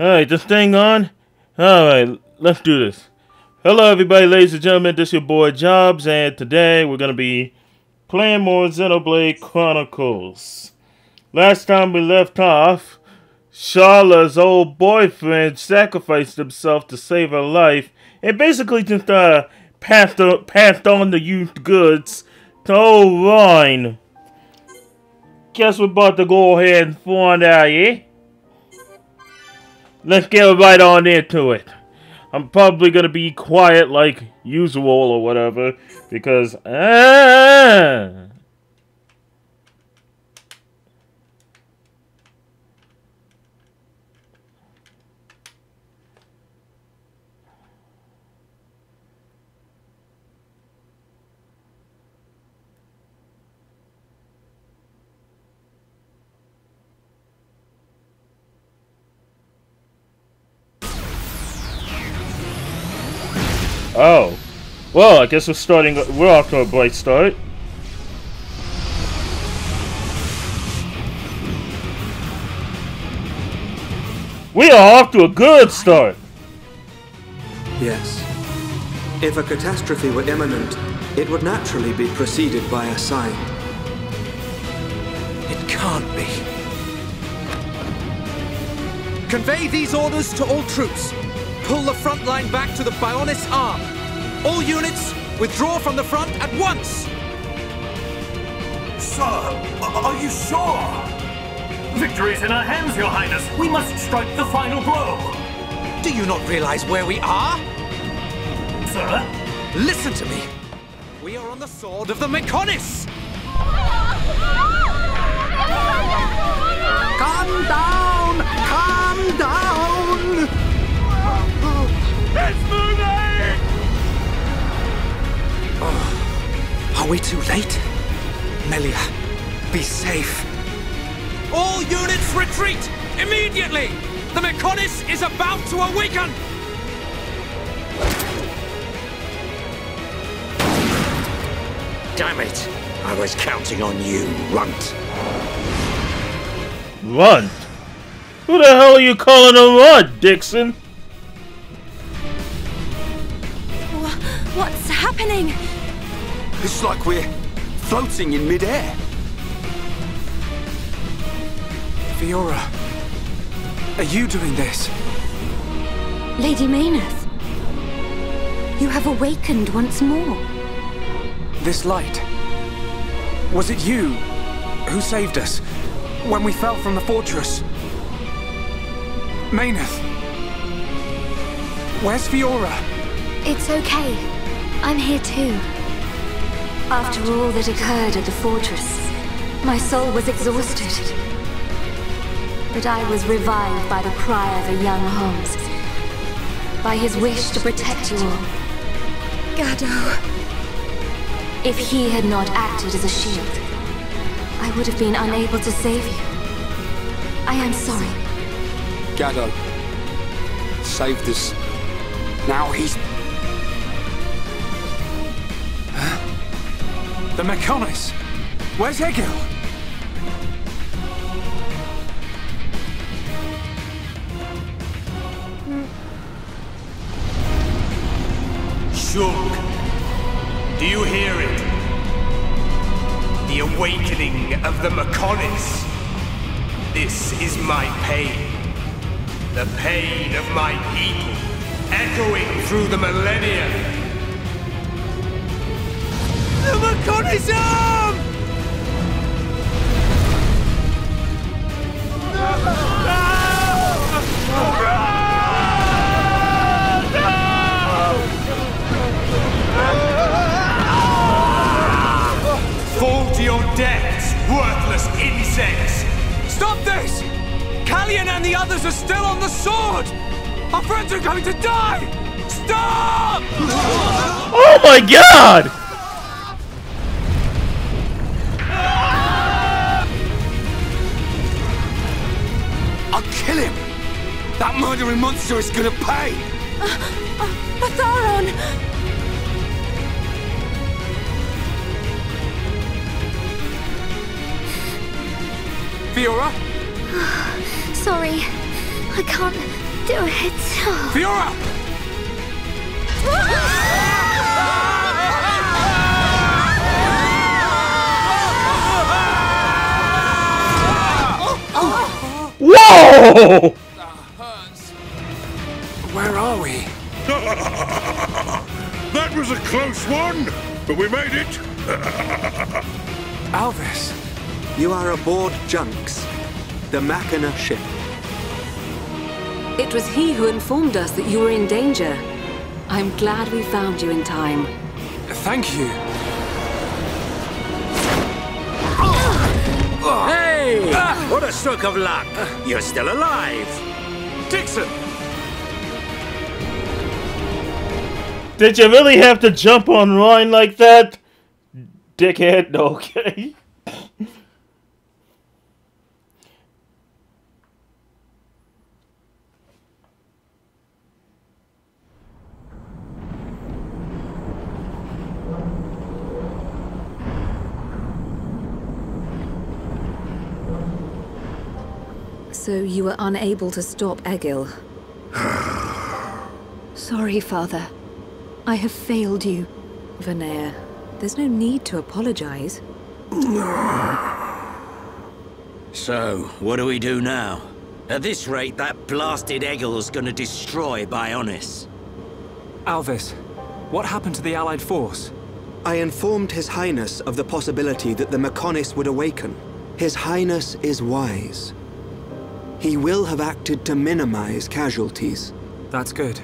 Alright, this thing on? Alright, let's do this. Hello everybody, ladies and gentlemen, this is your boy Jubbz, and today we're gonna be playing more Xenoblade Chronicles. Last time we left off, Sharla's old boyfriend sacrificed himself to save her life, and basically just uh, passed, passed on the used goods to old Reyn. Guess we're about to go ahead and find out, eh? Let's get right on into it. I'm probably gonna be quiet like usual or whatever because ah. Oh. Well, I guess we're starting, we're off to a bright start. We are off to a good start. Yes. If a catastrophe were imminent, it would naturally be preceded by a sign. It can't be. Convey these orders to all troops. Pull the front line back to the Bionis Arm. All units, withdraw from the front at once! Sir, are you sure? Victory is in our hands, Your Highness. We must strike the final blow. Do you not realize where we are? Sir? Listen to me. We are on the sword of the Mechonis! Calm down! Calm down! It's moving! Oh, are we too late? Melia, be safe. All units retreat! Immediately! The Mechonis is about to awaken! Damn it! I was counting on you, Runt. Runt? Who the hell are you calling a runt, Dickson? Happening? It's like we're floating in midair. Fiora, are you doing this? Lady Meyneth, you have awakened once more. This light. Was it you who saved us when we fell from the fortress? Meyneth. Where's Fiora? It's okay. I'm here too. After all that occurred at the fortress, my soul was exhausted. But I was revived by the cry of a young Homs. By his wish to protect you all. Gado. If he had not acted as a shield, I would have been unable to save you. I am sorry. Gado saved us. Now he's The Mechonis! Where's Egil? Shulk, do you hear it? The awakening of the Mechonis. This is my pain. The pain of my people, echoing through the millennia. The mechanism! Fall to your deaths, worthless insects! Stop this! Kallian and the others are still on the sword! Our friends are going to die! Stop! Oh my god! Kill him! That murdering monster is gonna pay! Uh, uh, Otharon! Fiora? Sorry, I can't... do it. Fiora! Whoa! Where are we? That was a close one, but we made it. Alvis. You are aboard Junks, the Machina ship. It was he who informed us that you were in danger. I'm glad we found you in time. Thank you. What a stroke of luck! You're still alive! Dickson! Did you really have to jump on line like that? Dickhead, okay. So you were unable to stop Egil. Sorry, Father. I have failed you. Vanea, there's no need to apologize. So, what do we do now? At this rate, that blasted Egil's gonna destroy Bionis. Alvis, what happened to the Allied force? I informed His Highness of the possibility that the Mechonis would awaken. His Highness is wise. He will have acted to minimize casualties. That's good.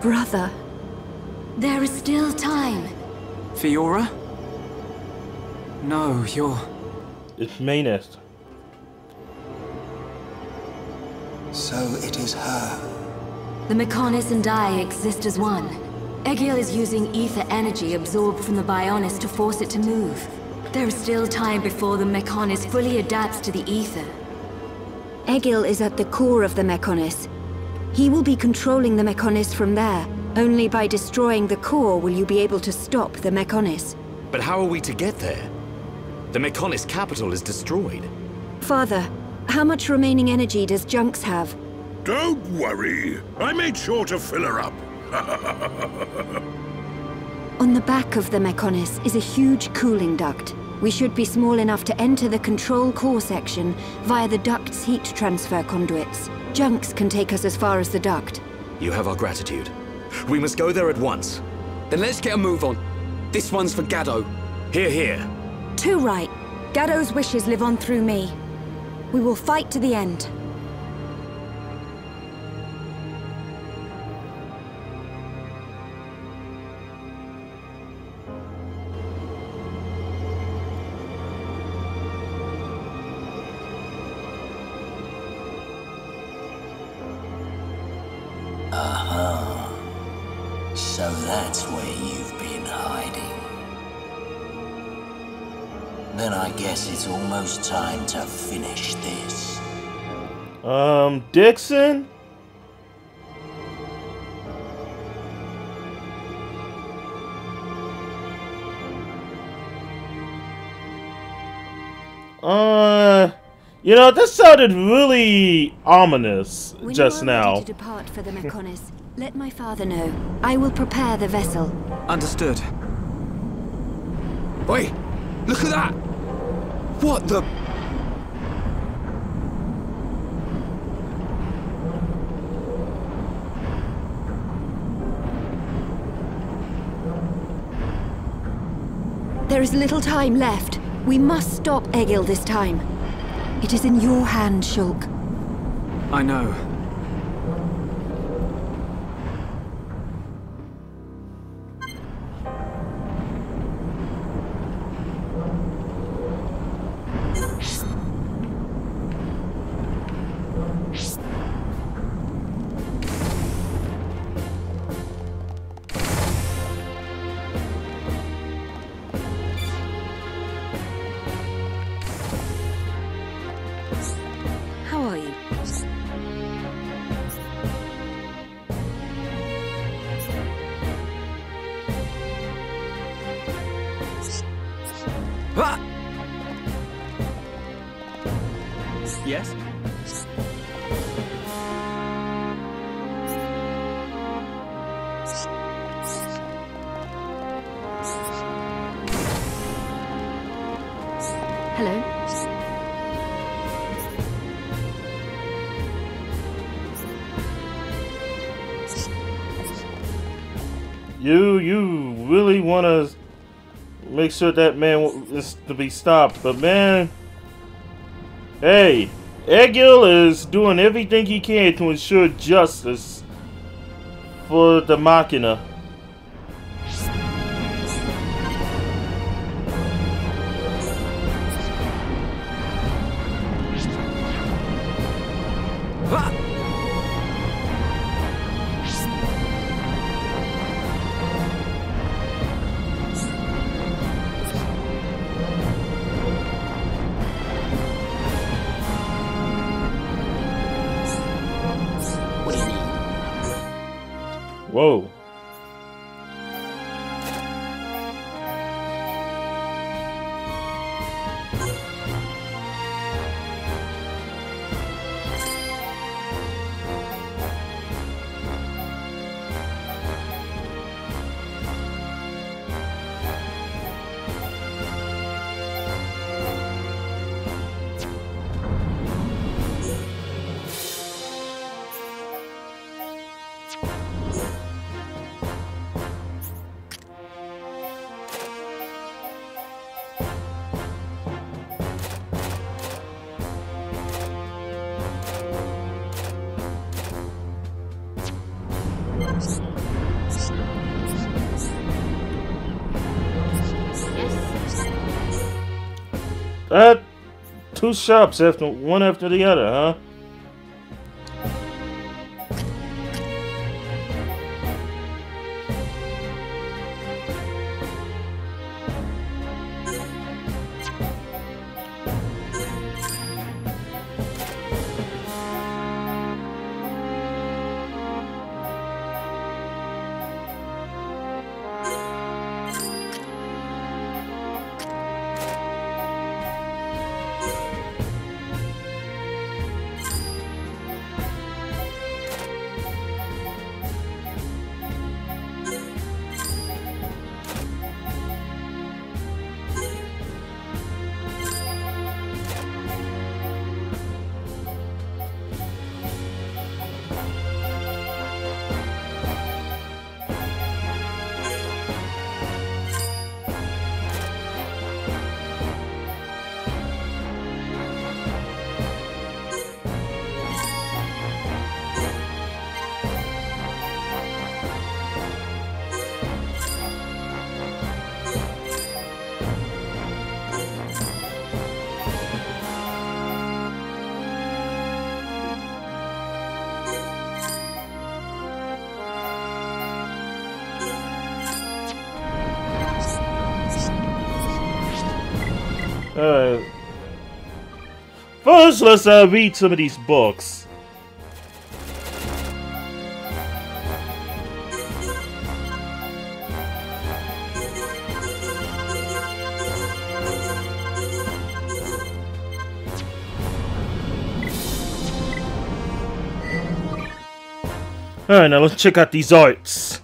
Brother, There is still time. Fiora? No, you're... It's Meyneth. So it is her. The Mechonis and I exist as one. Egil is using ether energy absorbed from the Bionis to force it to move. There is still time before the Mechonis fully adapts to the ether. Egil is at the core of the Mechonis. He will be controlling the Mechonis from there. Only by destroying the core will you be able to stop the Mechonis. But how are we to get there? The Mechonis capital is destroyed. Father, how much remaining energy does Junks have? Don't worry. I made sure to fill her up. On the back of the Mechonis is a huge cooling duct. We should be small enough to enter the control core section via the duct's heat transfer conduits. Junks can take us as far as the duct. You have our gratitude. We must go there at once. Then let's get a move on. This one's for Gaddo. Here, here. Too right. Gaddo's wishes live on through me. We will fight to the end. It's time to finish this. Um, Dickson? Uh, you know, that sounded really ominous When just you are now. ready to depart for the Mechonis, let my father know. I will prepare the vessel. Understood. Oi! Look at that! What the... There is little time left. We must stop Egil this time. It is in your hand, Shulk. I know. You, you really want to make sure that man is to be stopped, but man, hey, Egil is doing everything he can to ensure justice for the Machina. Two shops after one after the other, huh? First, let's uh, read some of these books. Alright, now let's check out these arts.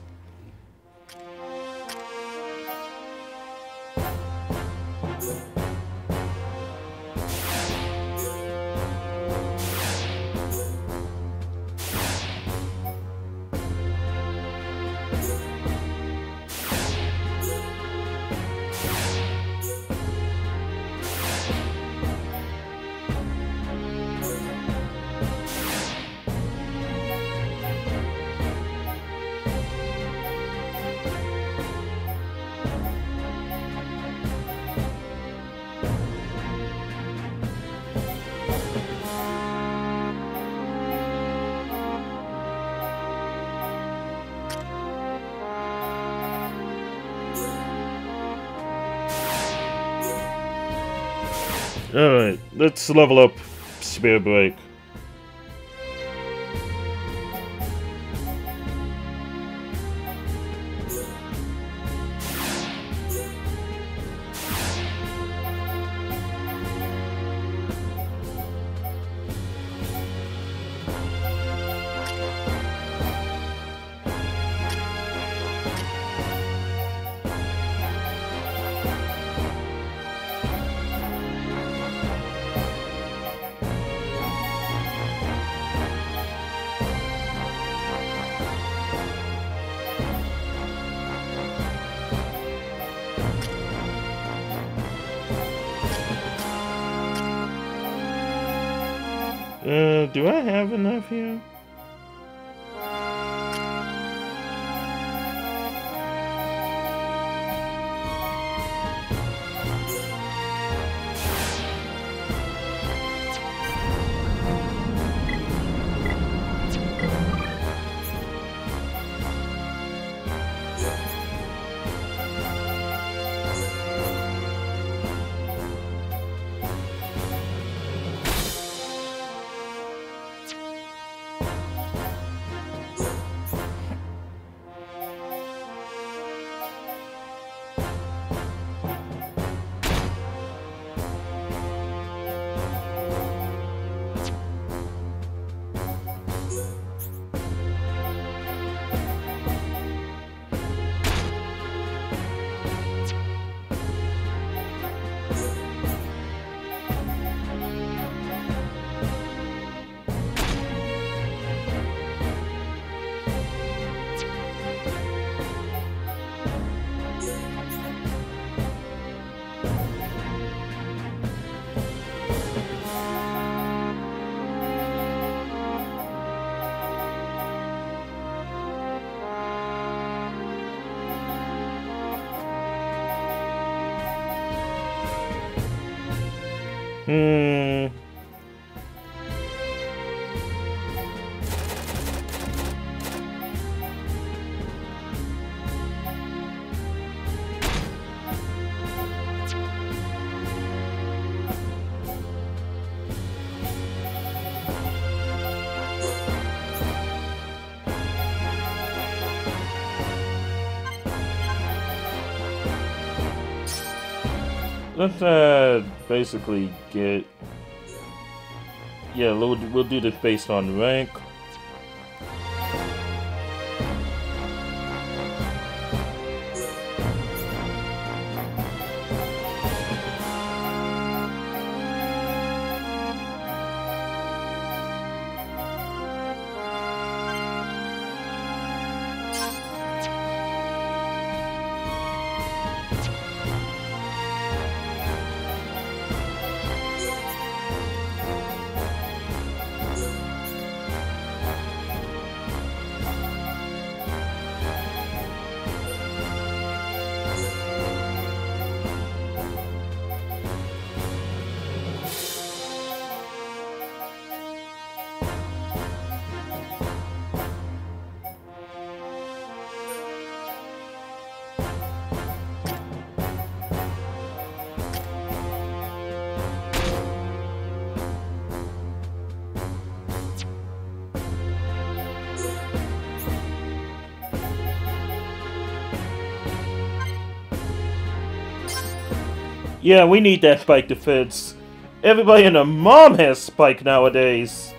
Let's level up Spear Break. Uh, do I have enough here? Let's uh, basically get. Yeah, we'll, we'll do this based on rank. Yeah, we need that spike defense. Everybody and their mom has spike nowadays.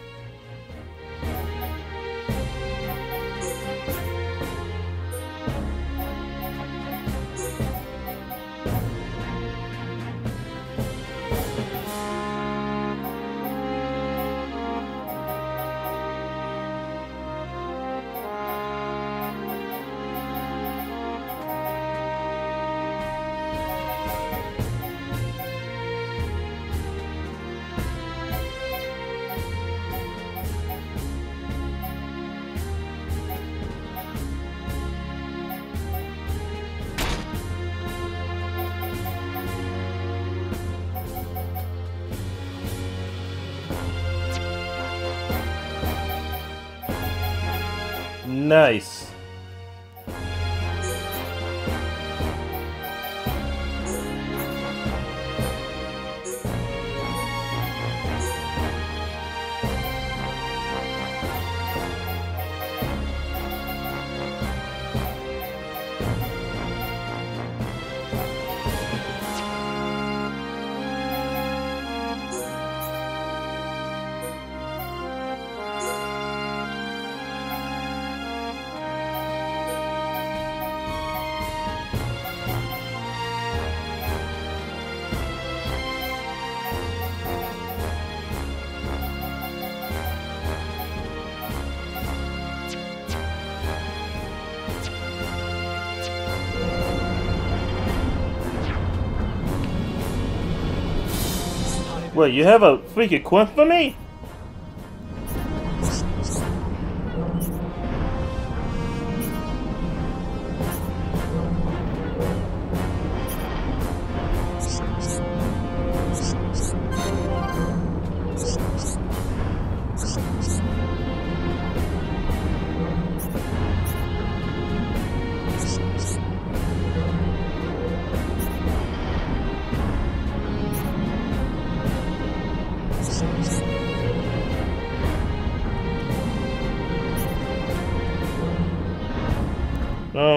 Wait, you have a freaking quip for me?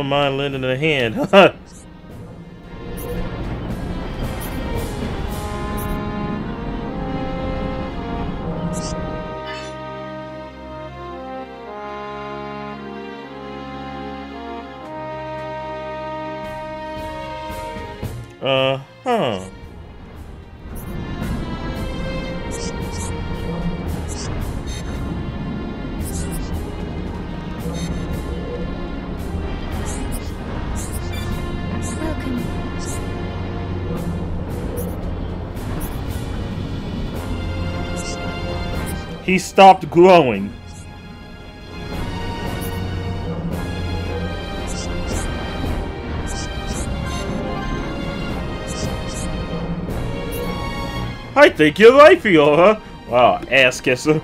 Mind lending a hand. He stopped growing. I think you're right, Fiora. Wow, ass kisser.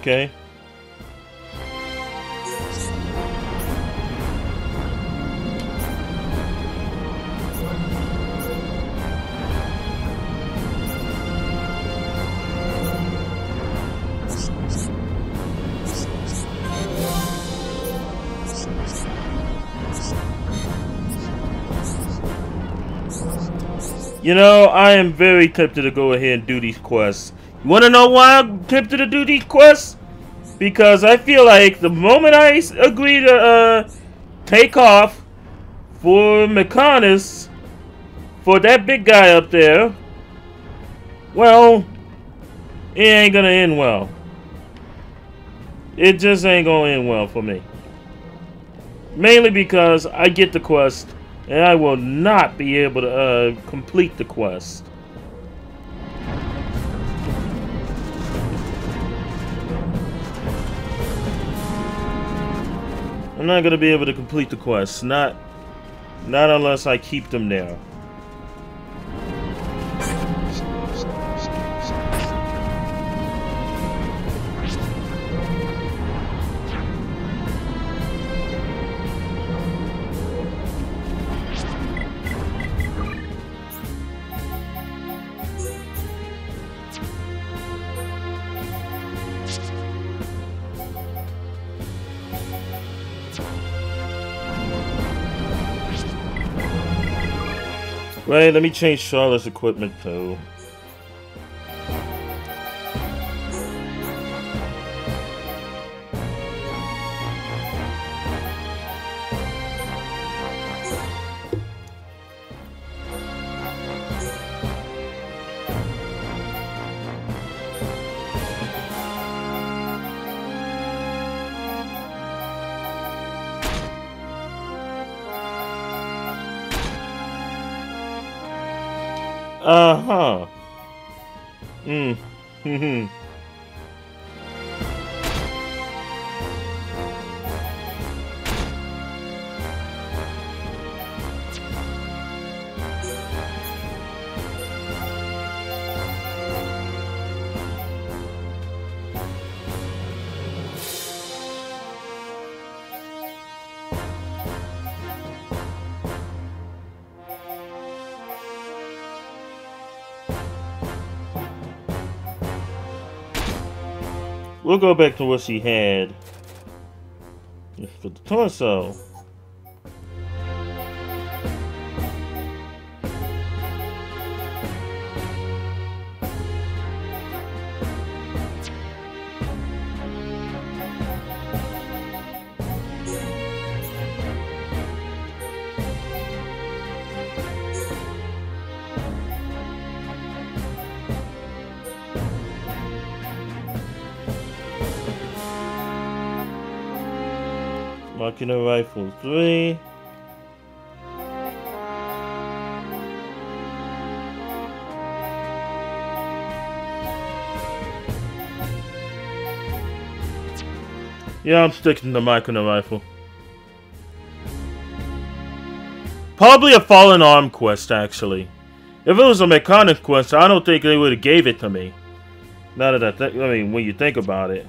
Okay. You know, I am very tempted to go ahead and do these quests. To know why I'm tempted to do these quests? Because I feel like the moment I agree to uh, take off for Mechonis, for that big guy up there, well, it ain't gonna end well. It just ain't gonna end well for me. Mainly because I get the quest and I will not be able to uh, complete the quest. I'm not gonna be able to complete the quest. Not, not unless I keep them there. Let me change Charlotte's equipment though. We'll go back to what she had for the torso. Machina Rifle 3. Yeah, I'm sticking to the Machina Rifle. Probably a fallen arm quest, actually. If it was a mechanic quest, I don't think they would have gave it to me. Now that I think, I mean, when you think about it.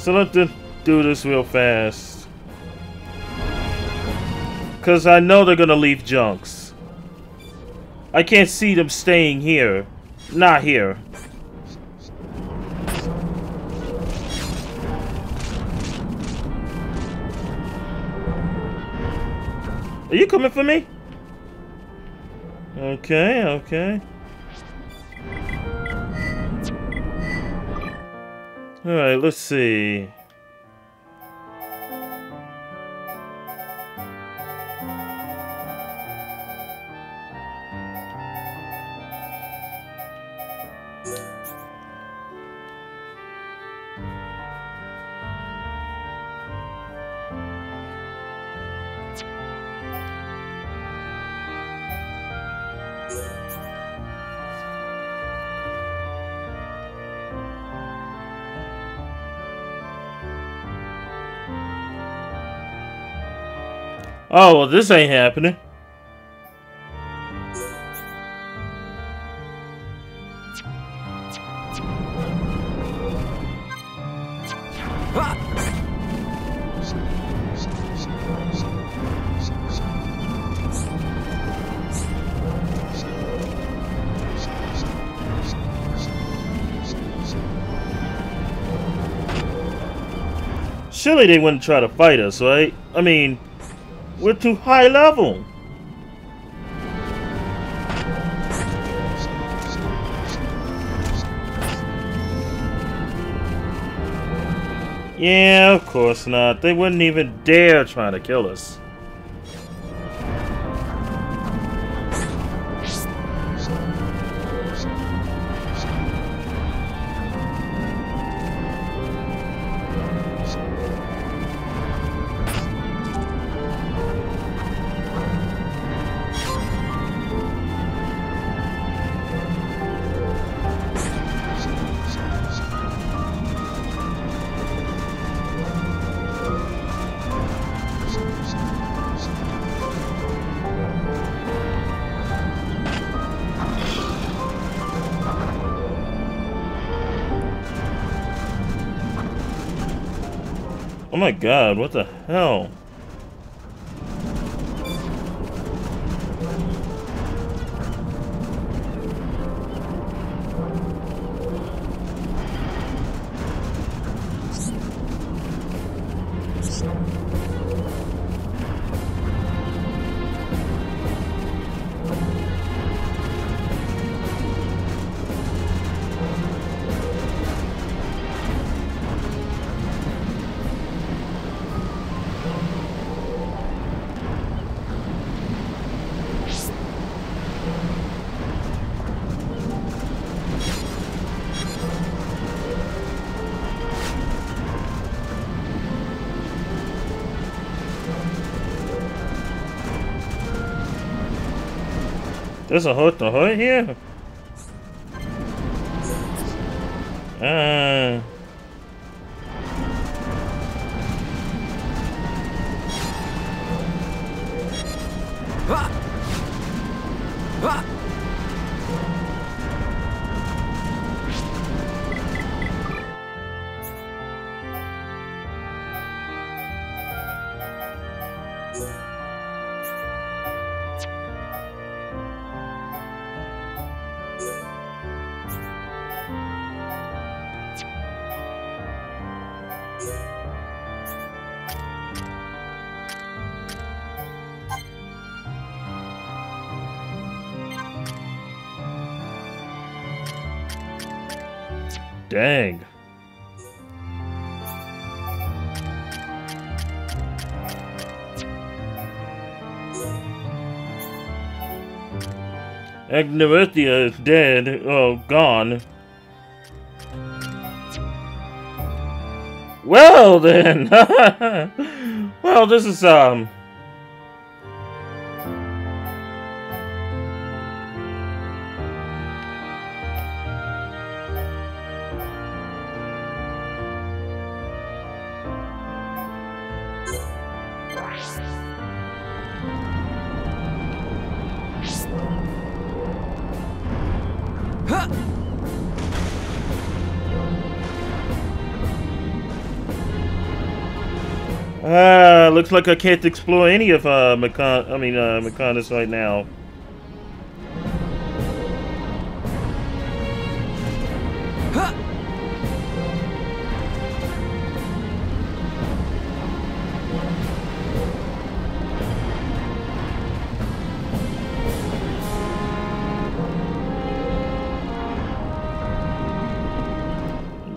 So let's do this real fast. Because I know they're going to leave junks. I can't see them staying here. Not here. Are you coming for me? Okay, okay. Alright, let's see. Oh, well, this ain't happening. Surely they wouldn't try to fight us, right? I mean, we're too high level. Yeah, of course not. They wouldn't even dare try to kill us. My god, what the There's a hut the hut here? Agniratha is dead. Oh, gone. Well then! well, this is, um... looks like I can't explore any of uh, Mecon I mean, uh, Mechonis right now.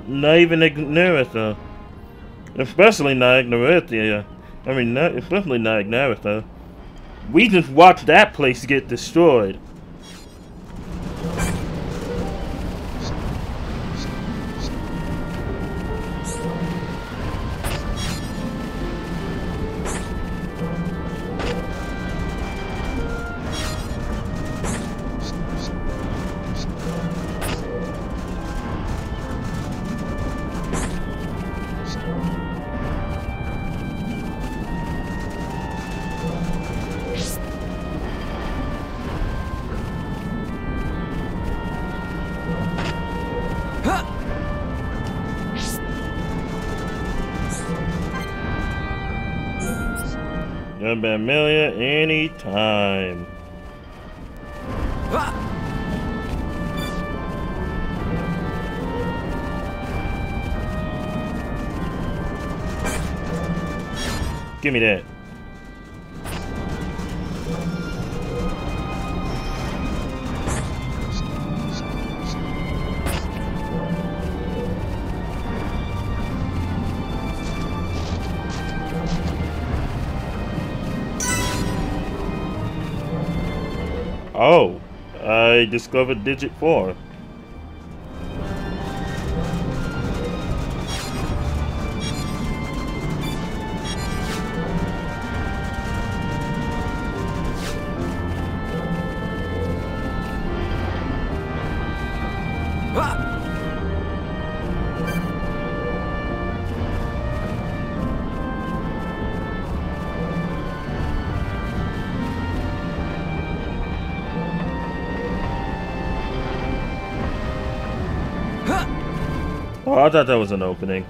Not even Ignorita. Especially not Ignorita. I mean, not, definitely not Ignorita. We just watched that place get destroyed. Discovered digit 4. I thought that was an opening.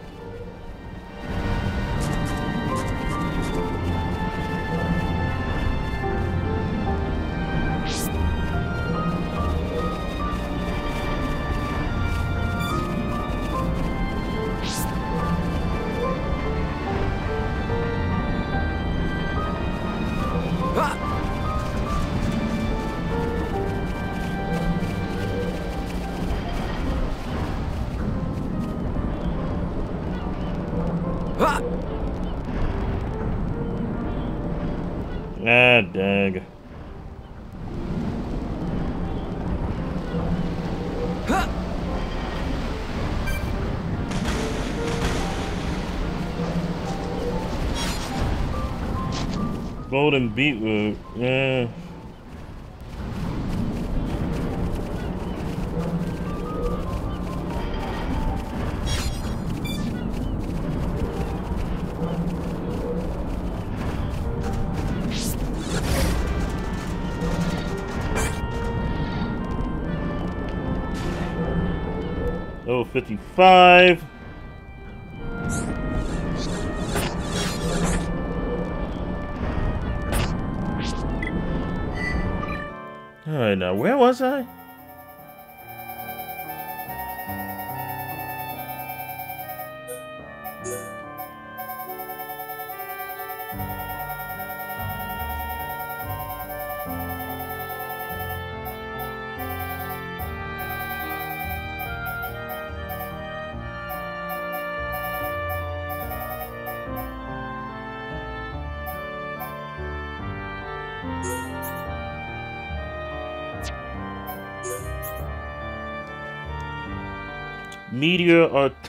Golden beetroot, yeah. Level 55.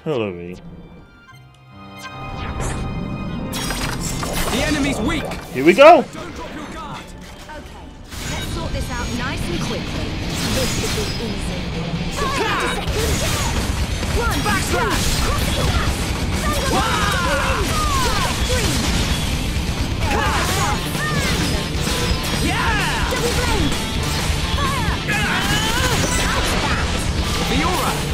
artillery. The enemy's weak. Here we go. Don't drop your guard. Okay, let's sort this out nice and quickly. This could be easy. One backslash. Yeah! Double blade! Fire! Fiora!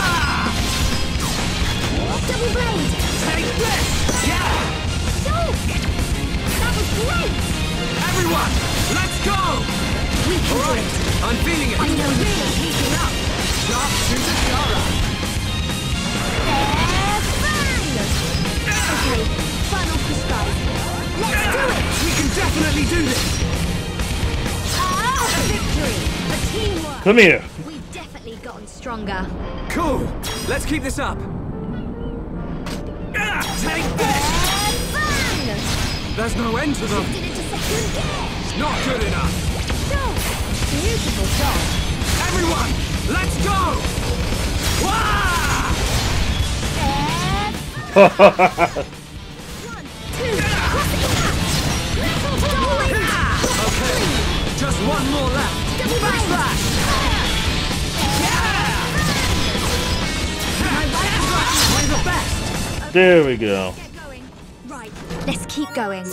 Double blade! Take this! Yeah! Shulk! That was great! Everyone, let's go! We can All do it. I'm feeling it. I know really heating up. Sharp shooter Shara. Air bang! Okay, final prescribe. Let's do it! We can definitely do this! Ah, victory! A teamwork! Come here. We've definitely gotten stronger. Cool! Let's keep this up. Take this! Bang! There's no end to them. Did it to second gear! Not good enough. Shulk! Beautiful shot. Everyone, let's go! One, two, crossing that! Little bowling! Okay, just one more left. Double! Backslash! Play the best! There we go. Right, let's keep going.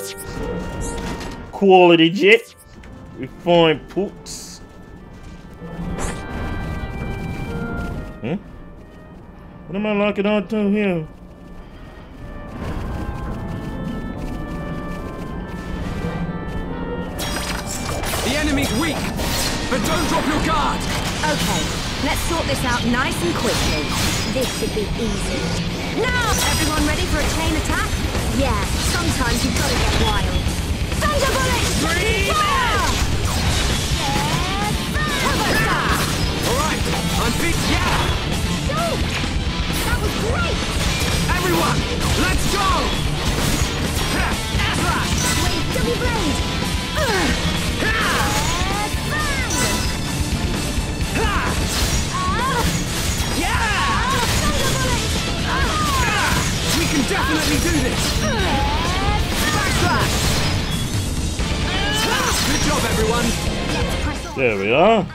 Quality jet. Refined poots. Hmm? What am I locking on to here? The enemy's weak, but don't drop your guard! Okay, let's sort this out nice and quickly. This should be easy. Now, everyone ready for a chain attack? Yeah, sometimes you've got to get wild. Thunder bullet! Dream Fire! Turbo! Alright, I'm big, yeah! Shulk! That was great! Everyone, let's go! Ha, Slash! Wave double blade! Ugh. Definitely do this! Backslash! Ah, good job, everyone! Let's press on There we are.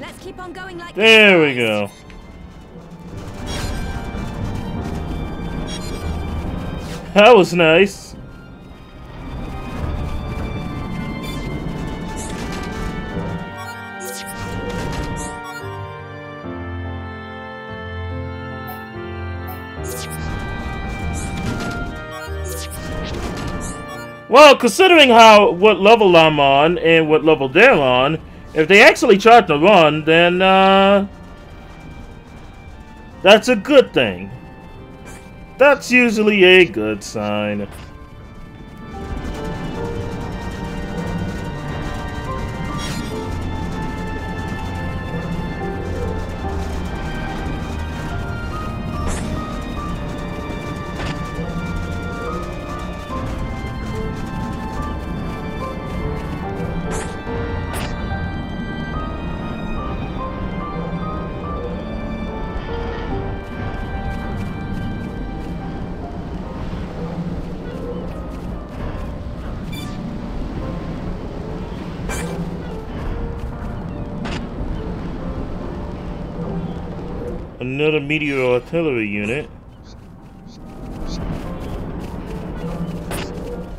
Let's keep on going like There we go. That was nice. Well, considering how what level I'm on and what level they're on, if they actually tried to run, then uh, that's a good thing. That's usually a good sign. Artillery unit.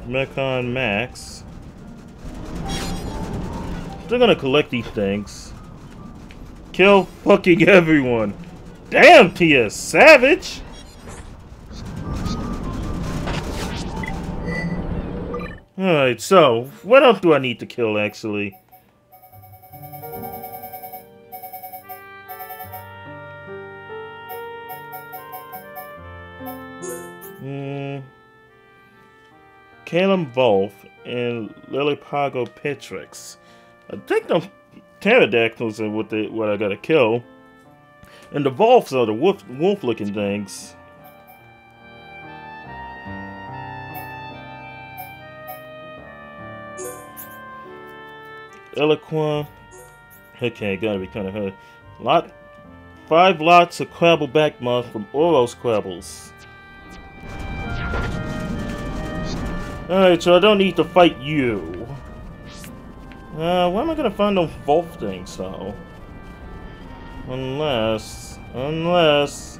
Mechon Max. They're gonna collect these things. Kill fucking everyone. Damn, Tia Savage! Alright, so, what else do I need to kill, actually? Calum Wolf and Lilipago Petrix. I think the pterodactyls are what, they, what I gotta kill. And the Wolves are the wolf, wolf looking things. Eloquent. Okay, gotta be kind of hard. Lot, five lots of Crabble back moth from Oros Crabbles. Alright, so I don't need to fight you. Uh, where am I gonna find those Wolf things, though? Unless, unless.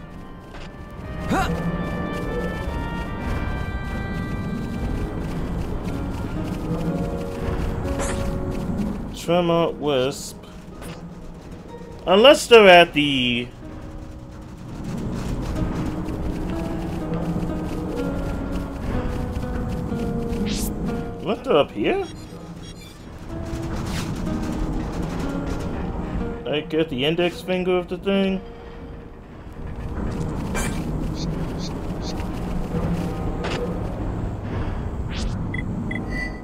Tremor Wisp. Unless they're at the The up here? I get the index finger of the thing.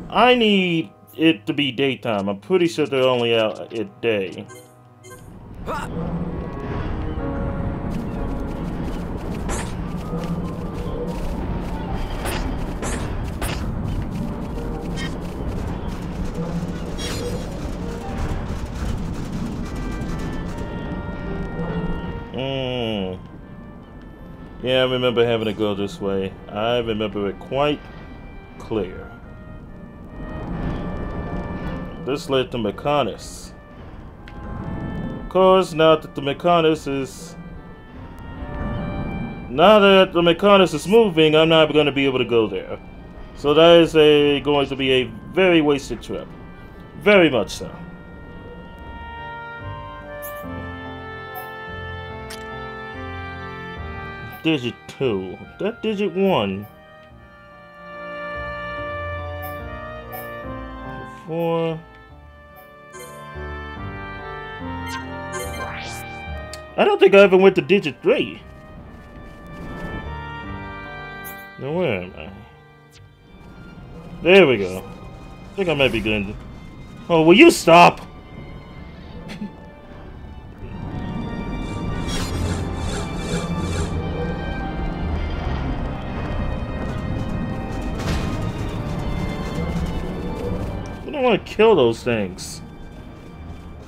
I need it to be daytime. I'm pretty sure they're only out at day. Ah! Yeah, I remember having to go this way. I remember it quite clear. This led to Mechonis. Of course, now that the Mechonis is... Now that the Mechonis is moving, I'm not going to be able to go there. So that is a going to be a very wasted trip. Very much so. Digit 2. That digit 1. 4. I don't think I ever went to digit 3. Now where am I? There we go. I think I might be good. Oh, will you stop? I want to kill those things.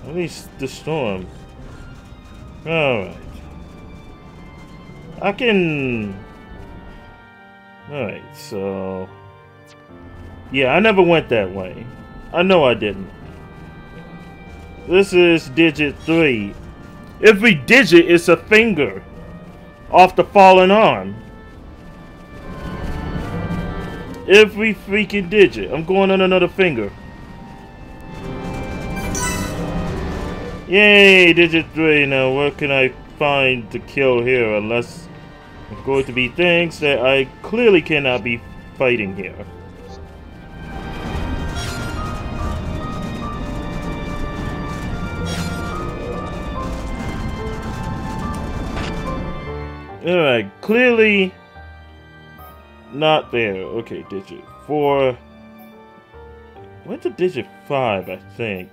At least destroy them. Alright. I can... Alright, so... Yeah, I never went that way. I know I didn't. This is digit 3. Every digit is a finger off the fallen arm. Every freaking digit. I'm going on another finger. Yay, digit 3. Now, where can I find the kill here? Unless it's going to be things that I clearly cannot be fighting here. Alright, clearly not there. Okay, digit 4. What's a digit 5, I think?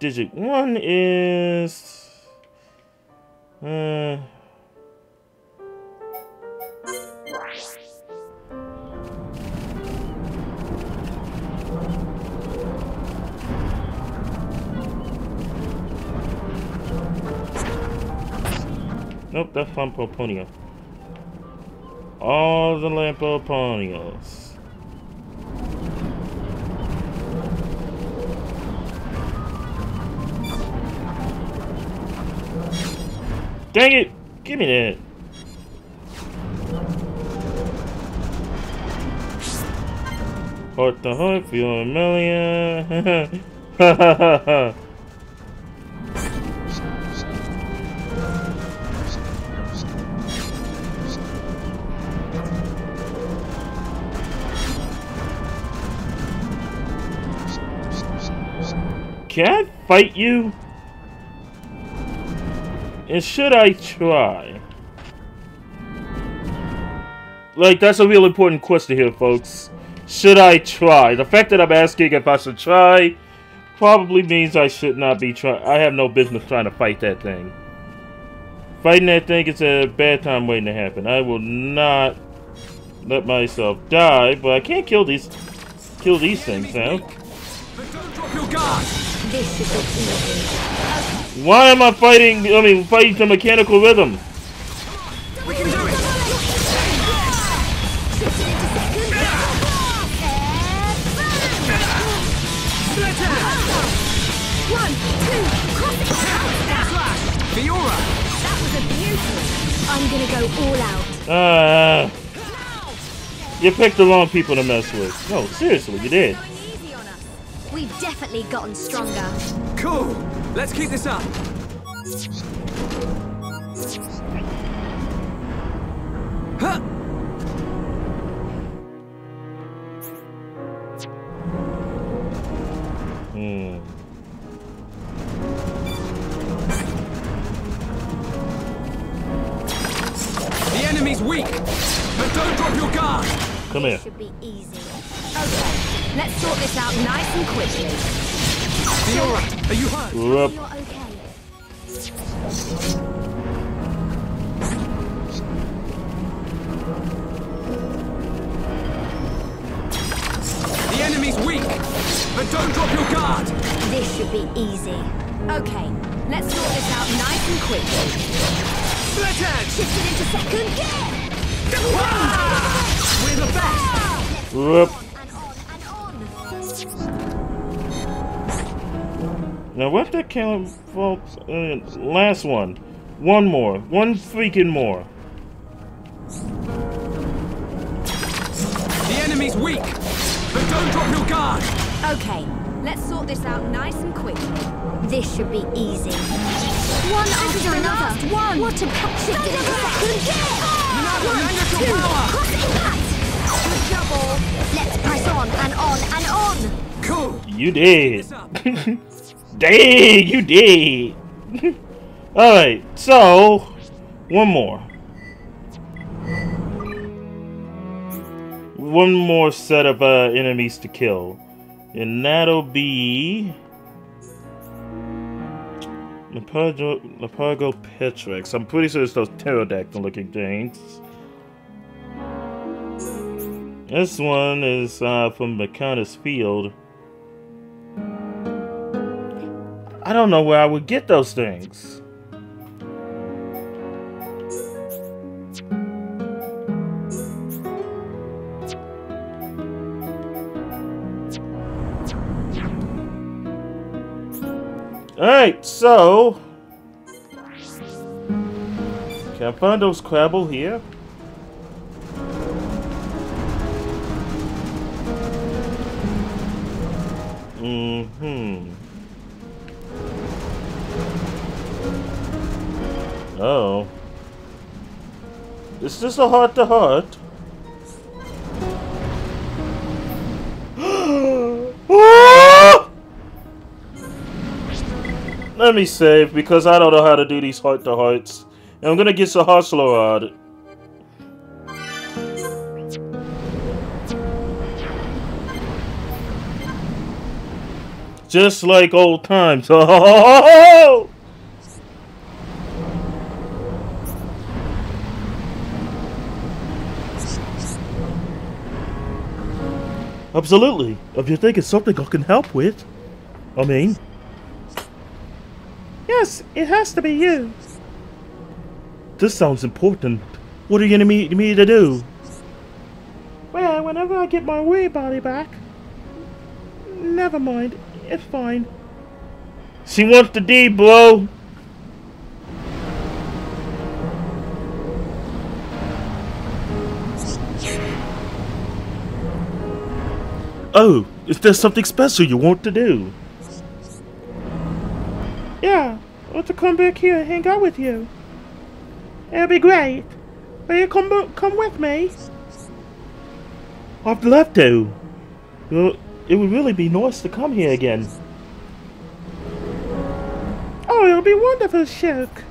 Digit one is uh, Nope, that's Lampoponio. All the Lampoponios. Dang it! Give me that. Heart to heart, feel a million. Can I fight you? And should I try? Like, that's a real important question here, folks. Should I try? The fact that I'm asking if I should try probably means I should not be trying. I have no business trying to fight that thing. Fighting that thing is a bad time waiting to happen. I will not let myself die, but I can't kill these kill these things now. Why am I fighting, I mean, fighting to mechanical rhythm? We can do it! One, two, cross Fiora! That was a beauty. I'm gonna go all out. Uh, you picked the wrong people to mess with. No, seriously, you did. We've definitely gotten stronger. Cool! Let's keep this up! Uh, last one. One more. One freaking more. The enemy's weak, but don't drop your guard! Okay, let's sort this out nice and quick. This should be easy. One after another. One. What a shifted into second gear. Monado, One, lend us two, power! cross impact. Good double. Let's press on and on and on. Cool! You did. This. Dang, you did. Alright, so one more. One more set of uh, enemies to kill. And that'll be Lepargo, Lepargo Petrex. I'm pretty sure it's those pterodactyl looking things. This one is uh, from Mechonis Field. I don't know where I would get those things. Alright, so... Can I find those Crabble here? Mm-hmm. Oh. Is this a heart to heart? Let me save because I don't know how to do these heart to hearts. And I'm gonna get some hustler on it. Just like old times. Absolutely. If you think it's something I can help with. I mean. Yes, it has to be you. This sounds important. What are you gonna need me to do? Well, whenever I get my wee body back. Never mind. It's fine. She wants the D, bro. Oh, is there something special you want to do? Yeah, I want to come back here and hang out with you. It'll be great. Will you come come with me? I'd love to. Well, it would really be nice to come here again. Oh, it'll be wonderful, Shulk.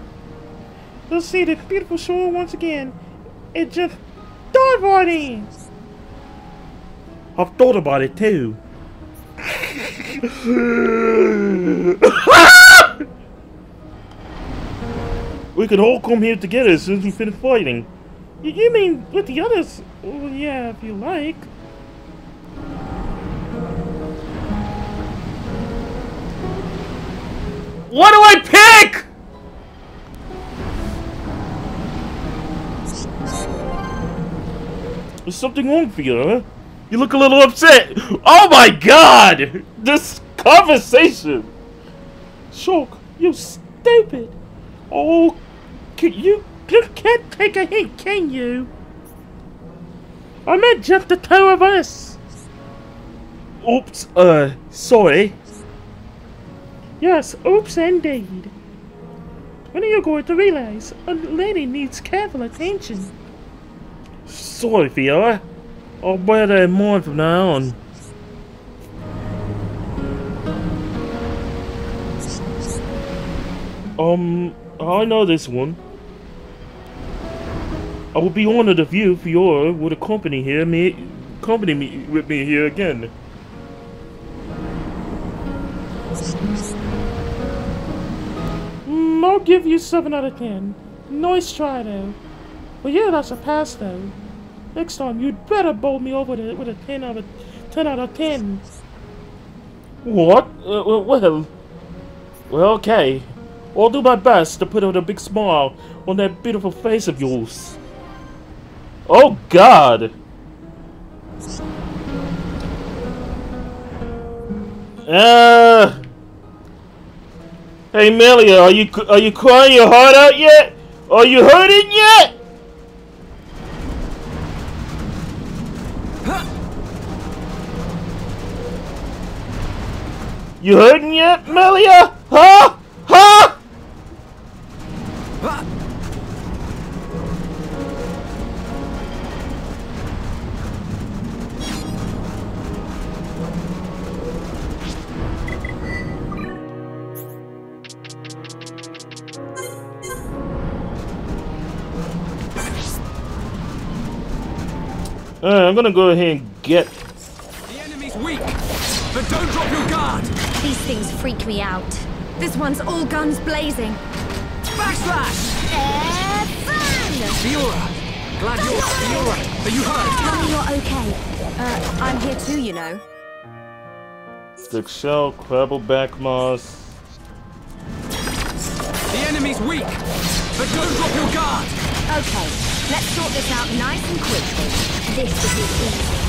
You'll see the beautiful shore once again. It just dive right in. I've thought about it too. we could all come here together as soon as we finish fighting. You mean with the others? Well, yeah, if you like. What do I pick? There's something wrong for you, huh? You look a little upset. Oh my god! This conversation! Shulk, you stupid! Oh, can you, you can't take a hit, can you? I meant just the two of us. Oops, uh, sorry. Yes, oops indeed. When are you going to realize a lady needs careful attention? Sorry, Fiora. I'll bear that in mind from now on. Um, I know this one. I would be honored if you, Fiora, would accompany here me accompany me with me here again. Mm, I'll give you seven out of ten. Nice try though. But yeah, that's a pass though. Next time you'd better bowl me over with a, with a ten out of ten out of ten. What? Uh, well, well, well, okay. I'll do my best to put out a big smile on that beautiful face of yours. Oh God! Uh. Hey Melia, are you are you crying your heart out yet? Are you hurting yet? You hurting yet, Melia? Huh? Huh? Uh, I'm gonna go ahead and get. Things freak me out. This one's all guns blazing. Backslash! Evan! Fiora! Glad you're Fiora! Are you hurt? Tell me you're okay. Uh, I'm here too, you know. Stick shell, Crabbleback moss. The enemy's weak, but don't drop your guard. Okay, let's sort this out nice and quickly. This will be easy.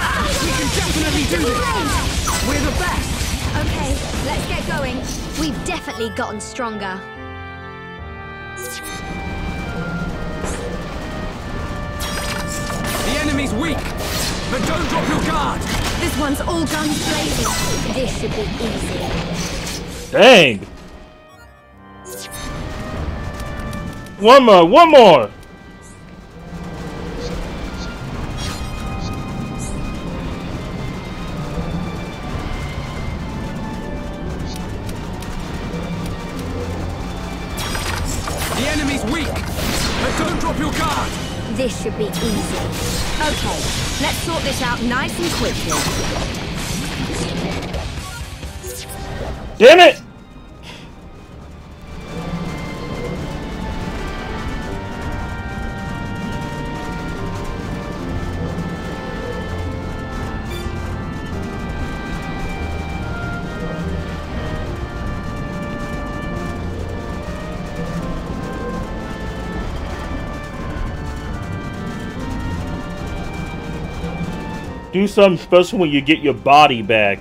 We can definitely do this! We're the best! Okay, let's get going. We've definitely gotten stronger. The enemy's weak, but don't drop your guard. This one's all guns blazing. This should be easy. Dang! One more, one more! Damn it! do something special when you get your body back.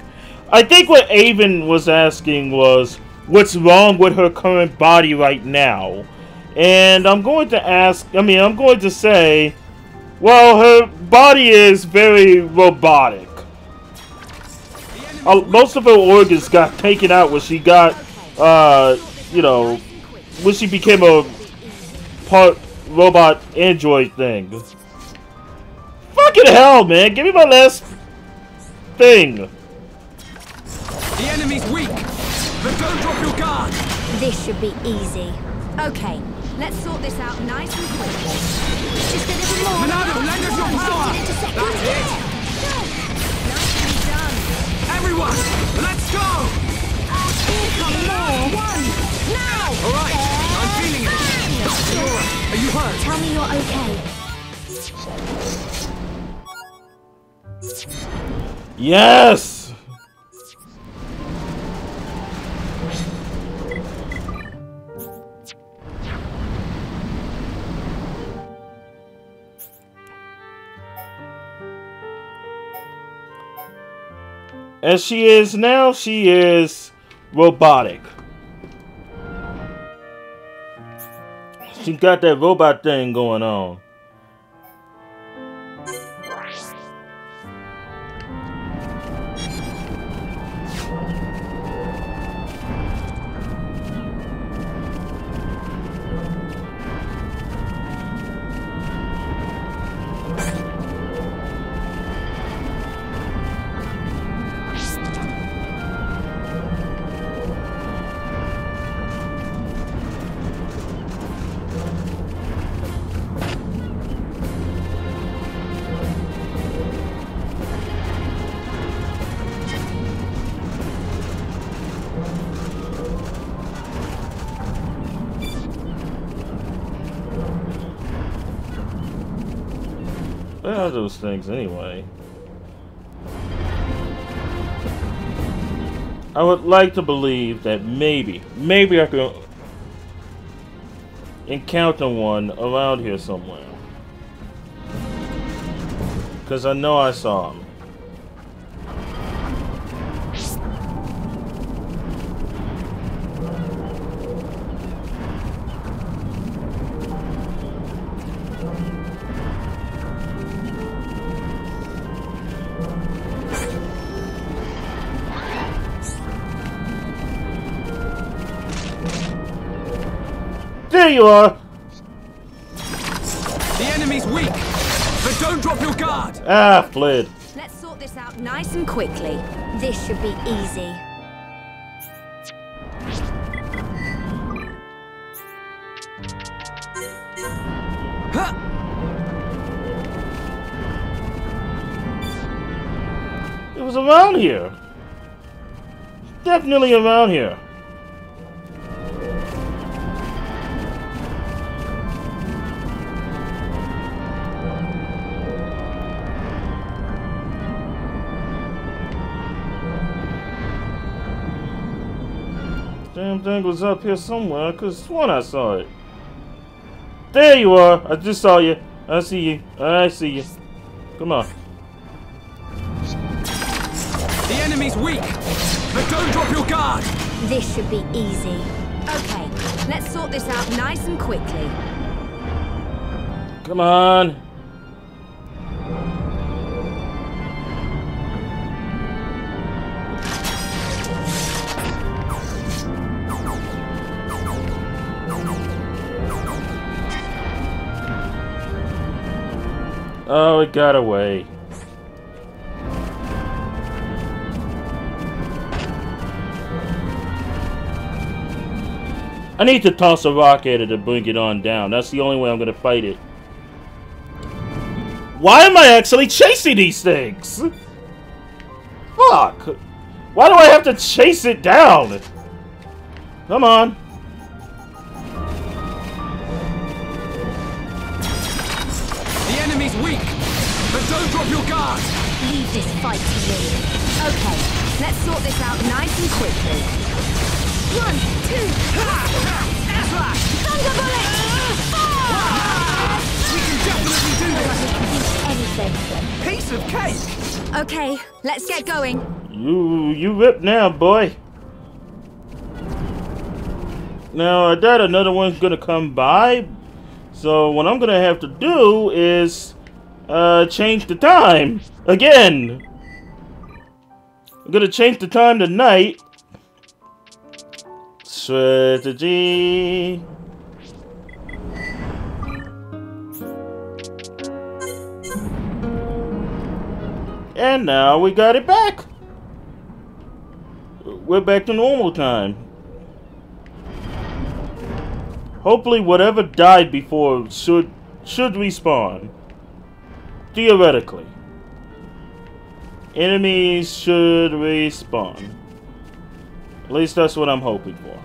I think what Avon was asking was what's wrong with her current body right now. And I'm going to ask, I mean, I'm going to say, well, her body is very robotic. Uh, most of her organs got taken out when she got, uh, you know, when she became a part robot android thing. Fucking hell, man. Give me my last thing. The enemy's weak, but don't drop your guard. This should be easy. Okay, let's sort this out nice and quickly. Just a little more. Monado, lend us your power. That's it. Nicely done. Everyone, let's go. Here come more. One. Now. All right, I'm feeling it. Fiora, are you hurt? Tell me you're okay. Yes! As she is now, she is robotic. She got that robot thing going on. Like to believe that maybe, maybe I could encounter one around here somewhere. Because I know I saw him. There you are! The enemy's weak, but don't drop your guard. Ah, fled. Let's sort this out nice and quickly. This should be easy. It was around here. Definitely around here. Thing was up here somewhere. I could have sworn I saw it. There you are. I just saw you. I see you. I see you. Come on. The enemy's weak, but don't drop your guard. This should be easy. Okay, let's sort this out nice and quickly. Come on. It got away. I need to toss a rock at it to bring it on down. That's the only way I'm gonna fight it. Why am I actually chasing these things? Fuck! Why do I have to chase it down? Come on. This out nice and quickly. One, two, Slash! Thunder bullet! We can definitely do this. Anything. Piece of cake. Okay, let's get going. You you rip now, boy. Now I doubt another one's gonna come by. So what I'm gonna have to do is uh change the time again. I'm gonna change the time to night. Strategy. And now we got it back. We're back to normal time. Hopefully whatever died before should should respawn. Theoretically. Enemies should respawn. At least that's what I'm hoping for.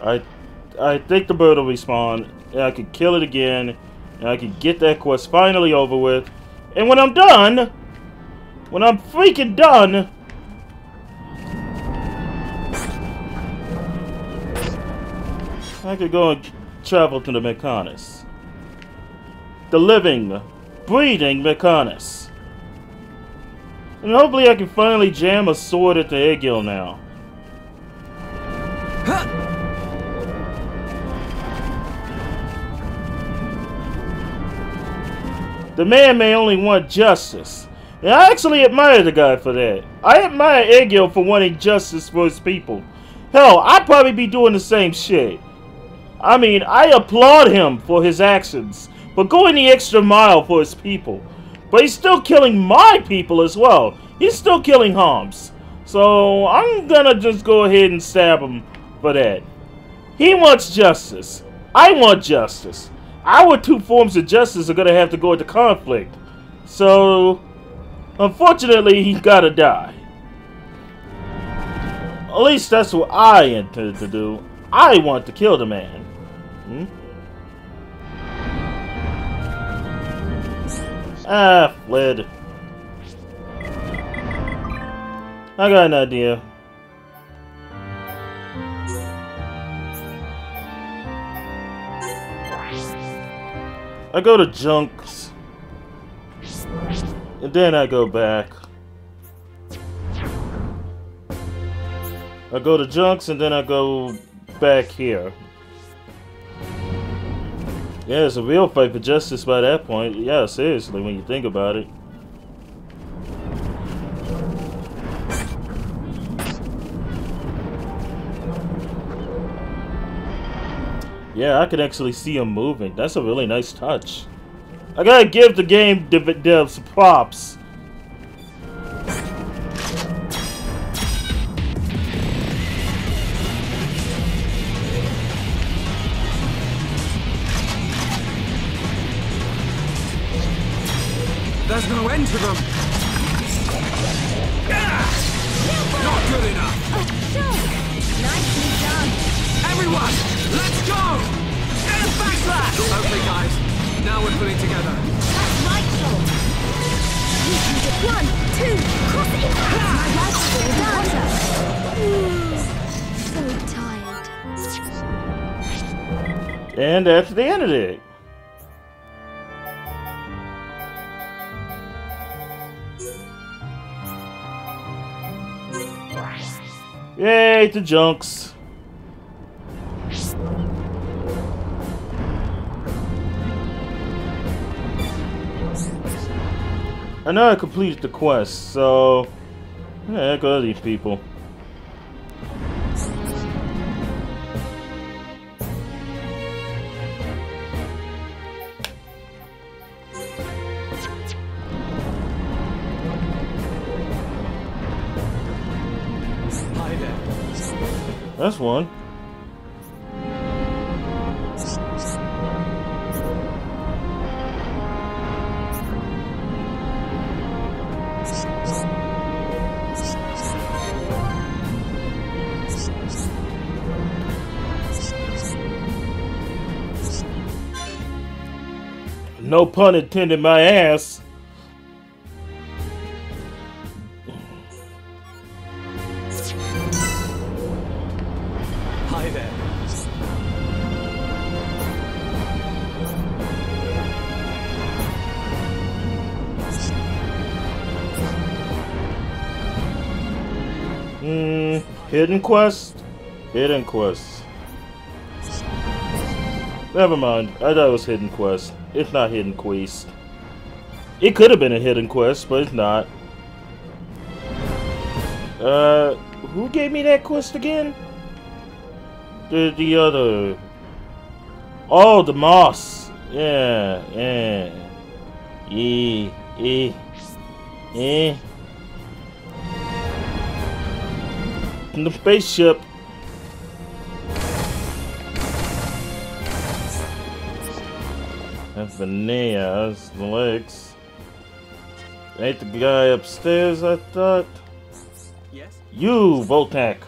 I I think the bird will respawn, and I can kill it again, and I can get that quest finally over with. And when I'm done, when I'm freaking done, I could go and travel to the Mechonis. The living, breathing Mechonis. And hopefully I can finally jam a sword at the Egil now. The man may only want justice. And I actually admire the guy for that. I admire Egil for wanting justice for his people. Hell, I'd probably be doing the same shit. I mean, I applaud him for his actions, but going the extra mile for his people. But he's still killing my people as well. He's still killing Homs. So I'm gonna just go ahead and stab him for that. He wants justice. I want justice. Our two forms of justice are gonna have to go into conflict. So, unfortunately, he's gotta die. At least that's what I intended to do. I want to kill the man. Hmm? Ah, fled. I got an idea. I go to Junks. And then I go back. I go to Junks and then I go back here. Yeah, it's a real fight for justice by that point. Yeah, seriously, when you think about it. Yeah, I can actually see him moving. That's a really nice touch. I gotta give the game devs props. To junks. I know I completed the quest, so... Yeah, go to these people. That's one. No pun intended, my ass. Hidden quest? Hidden quest. Never mind. I thought it was hidden quest. It's not hidden quest. It could have been a hidden quest, but it's not. Uh, who gave me that quest again? The the other. Oh, the moss. Yeah, yeah. Yeah, yeah, yeah. In the spaceship. That's Venea's the legs. Ain't the guy upstairs, I thought. Yes? You, Voltac.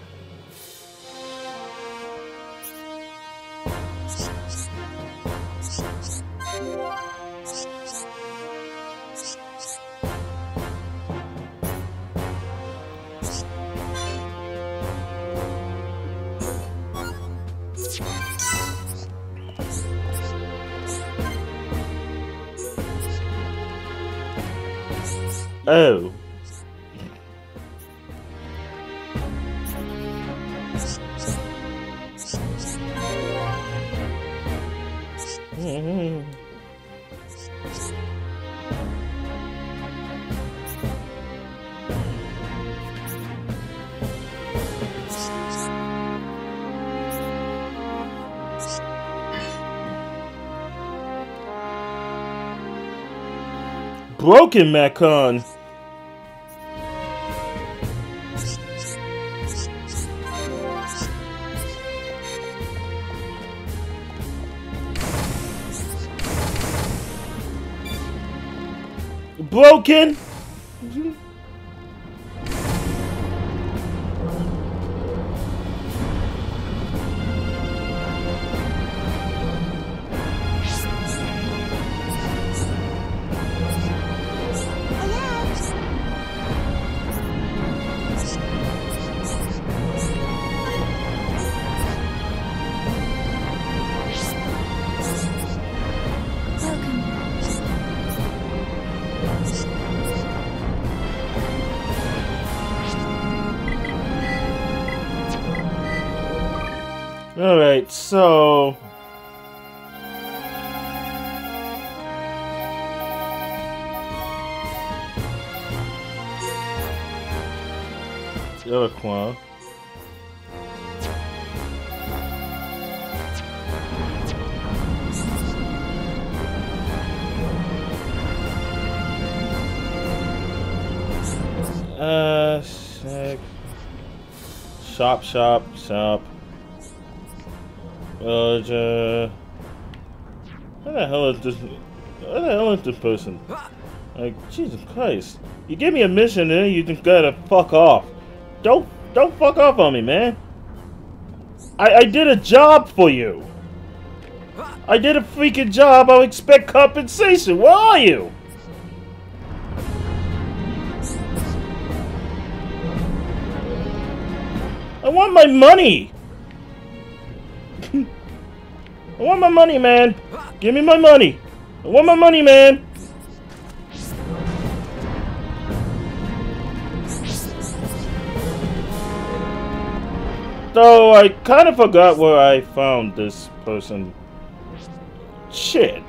Oh. Broken Metcon. Broken. Shop, shop, shop. Village, uh... Where the hell is this... Where the hell is this person? Like, Jesus Christ. You give me a mission and then you just gotta fuck off. Don't, don't fuck off on me, man. I, I did a job for you. I did a freaking job. I expect compensation. Where are you? Want my money. I want my money, man. Give me my money. I want my money, man. So I kind of forgot where I found this person. Shit.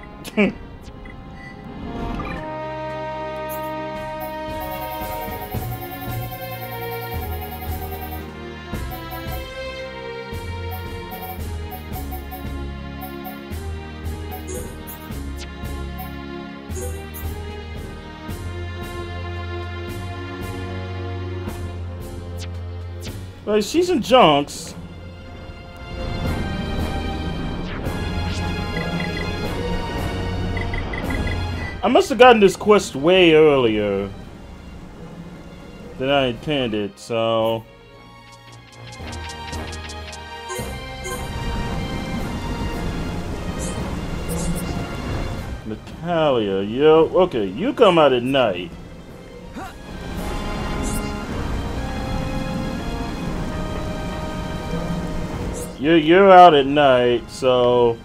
Well, she's in junks. I must have gotten this quest way earlier than I intended, so... Natalia, yo, okay, you come out at night. You're, you're out at night, so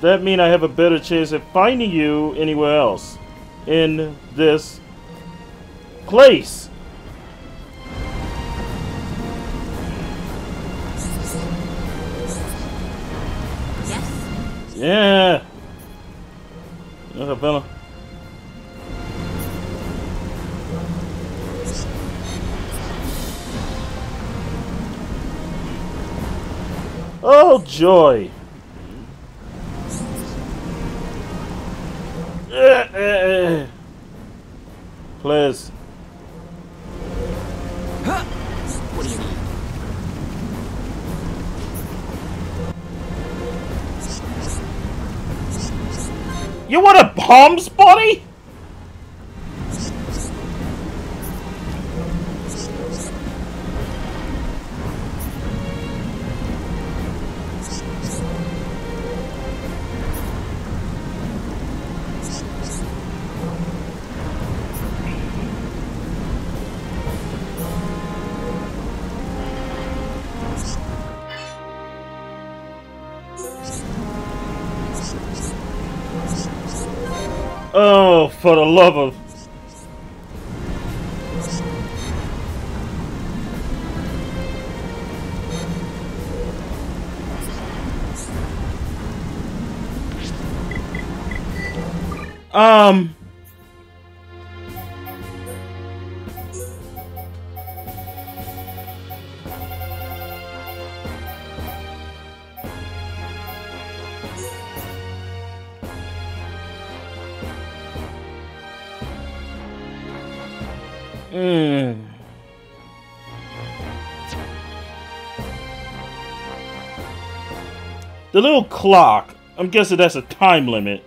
that mean I have a better chance of finding you anywhere else in this place. Yes? Yeah. Okay, fella. Joy. Please. You? You want a bomb spotty? For the love of... The little clock. I'm guessing that's a time limit.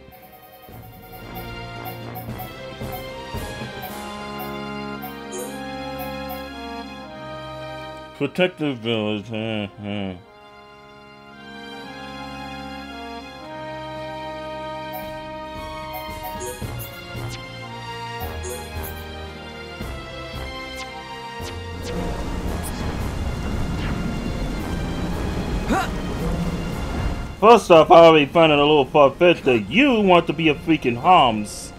Protect the village. First off, I already found it a little far-fetched that you want to be a freaking Homs.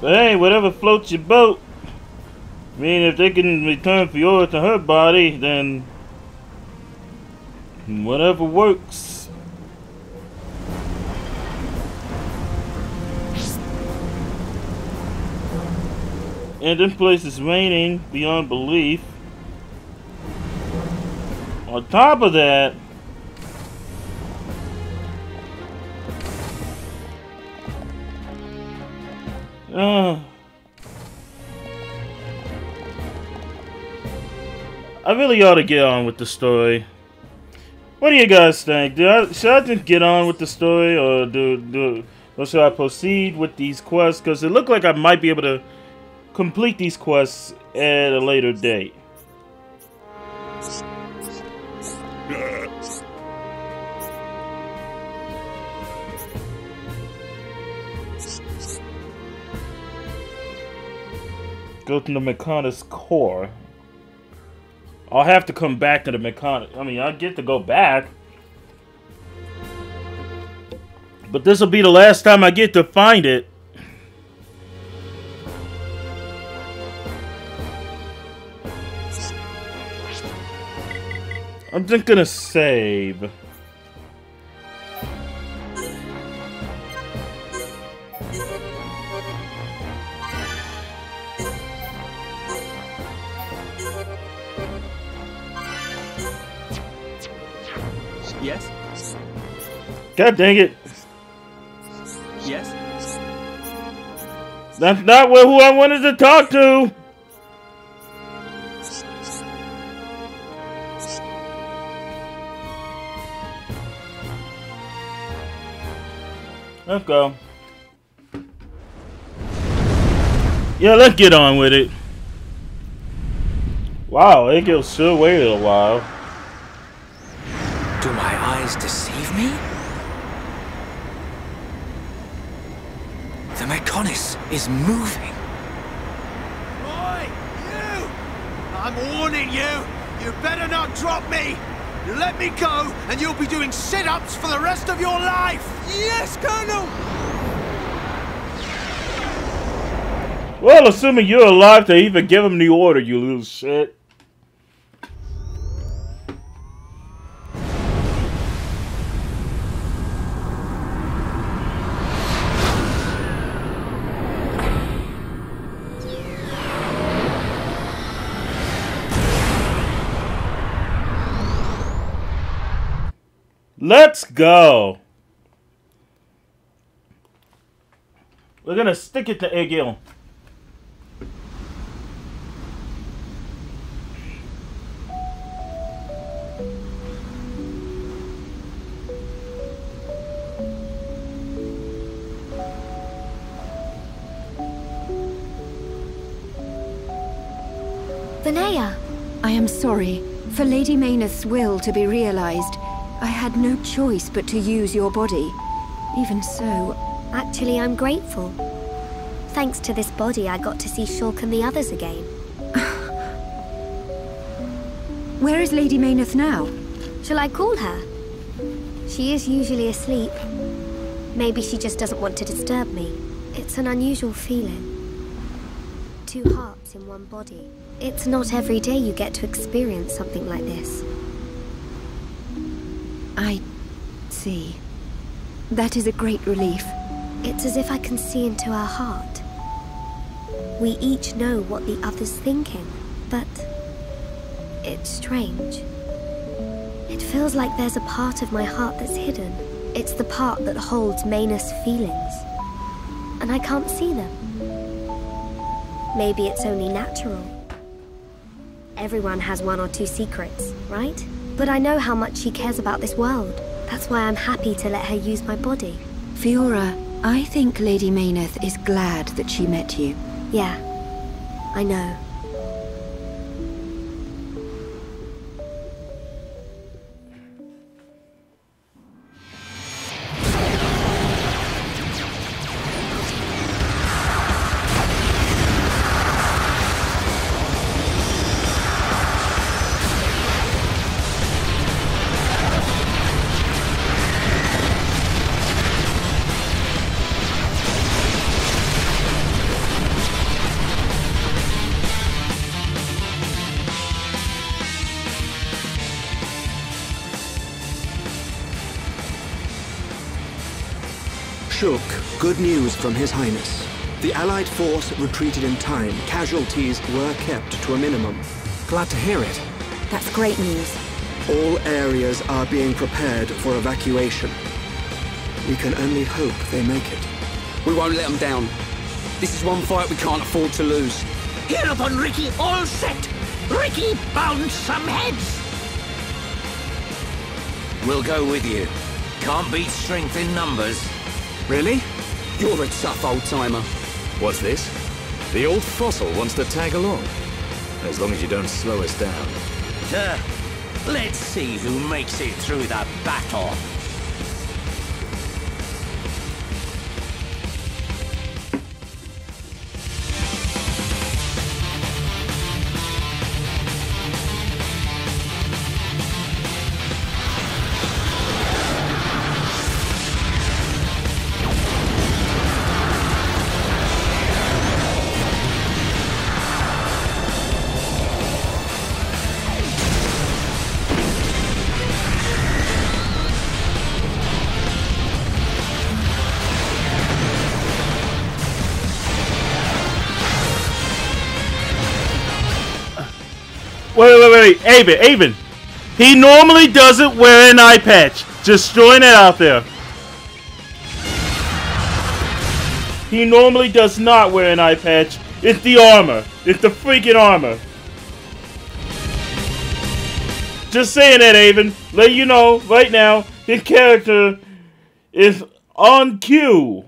But hey, whatever floats your boat. I mean, if they can return Fiora to her body, then whatever works. And this place is raining beyond belief. On top of that, uh, I really ought to get on with the story. What do you guys think? Do I, should I just get on with the story, or do do, or should I proceed with these quests? Because it looked like I might be able to complete these quests at a later date. Go to the Mechonis core. I'll have to come back to the Mechonis. I mean, I get to go back. But this will be the last time I get to find it. I'm just gonna save. God dang it. Yes? That's not who I wanted to talk to. Let's go. Yeah, let's get on with it. Wow, it goes sure waited a while. Do my eyes deceive me? The is moving. Oi, you! I'm warning you! You better not drop me! You let me go, and you'll be doing sit-ups for the rest of your life! Yes, Colonel! Well, assuming you're alive to even give him the order, you little shit. Let's go. We're gonna stick it to Egil. Vanea! I am sorry. For Lady Meyneth's will to be realized, I had no choice but to use your body. Even so... Actually, I'm grateful. Thanks to this body, I got to see Shulk and the others again. Where is Lady Meyneth now? Shall I call her? She is usually asleep. Maybe she just doesn't want to disturb me. It's an unusual feeling. Two hearts in one body. It's not every day you get to experience something like this. I see. That is a great relief. It's as if I can see into her heart. We each know what the other's thinking, but it's strange. It feels like there's a part of my heart that's hidden. It's the part that holds Meyneth's feelings. And I can't see them. Maybe it's only natural. Everyone has one or two secrets, right? But I know how much she cares about this world. That's why I'm happy to let her use my body. Fiora, I think Lady Meyneth is glad that she met you. Yeah, I know. News from His Highness. The Allied force retreated in time. Casualties were kept to a minimum. Glad to hear it. That's great news. All areas are being prepared for evacuation. We can only hope they make it. We won't let them down. This is one fight we can't afford to lose. Heropon, Riki, all set! Riki, bounce some heads! We'll go with you. Can't beat strength in numbers. Really? You're a tough old-timer. What's this? The old fossil wants to tag along. As long as you don't slow us down. Uh, let's see who makes it through the battle. Avon, Avon. He normally doesn't wear an eye patch. Just throwing it out there. He normally does not wear an eye patch. It's the armor. It's the freaking armor. Just saying that, Avon. Let you know right now, his character is on cue.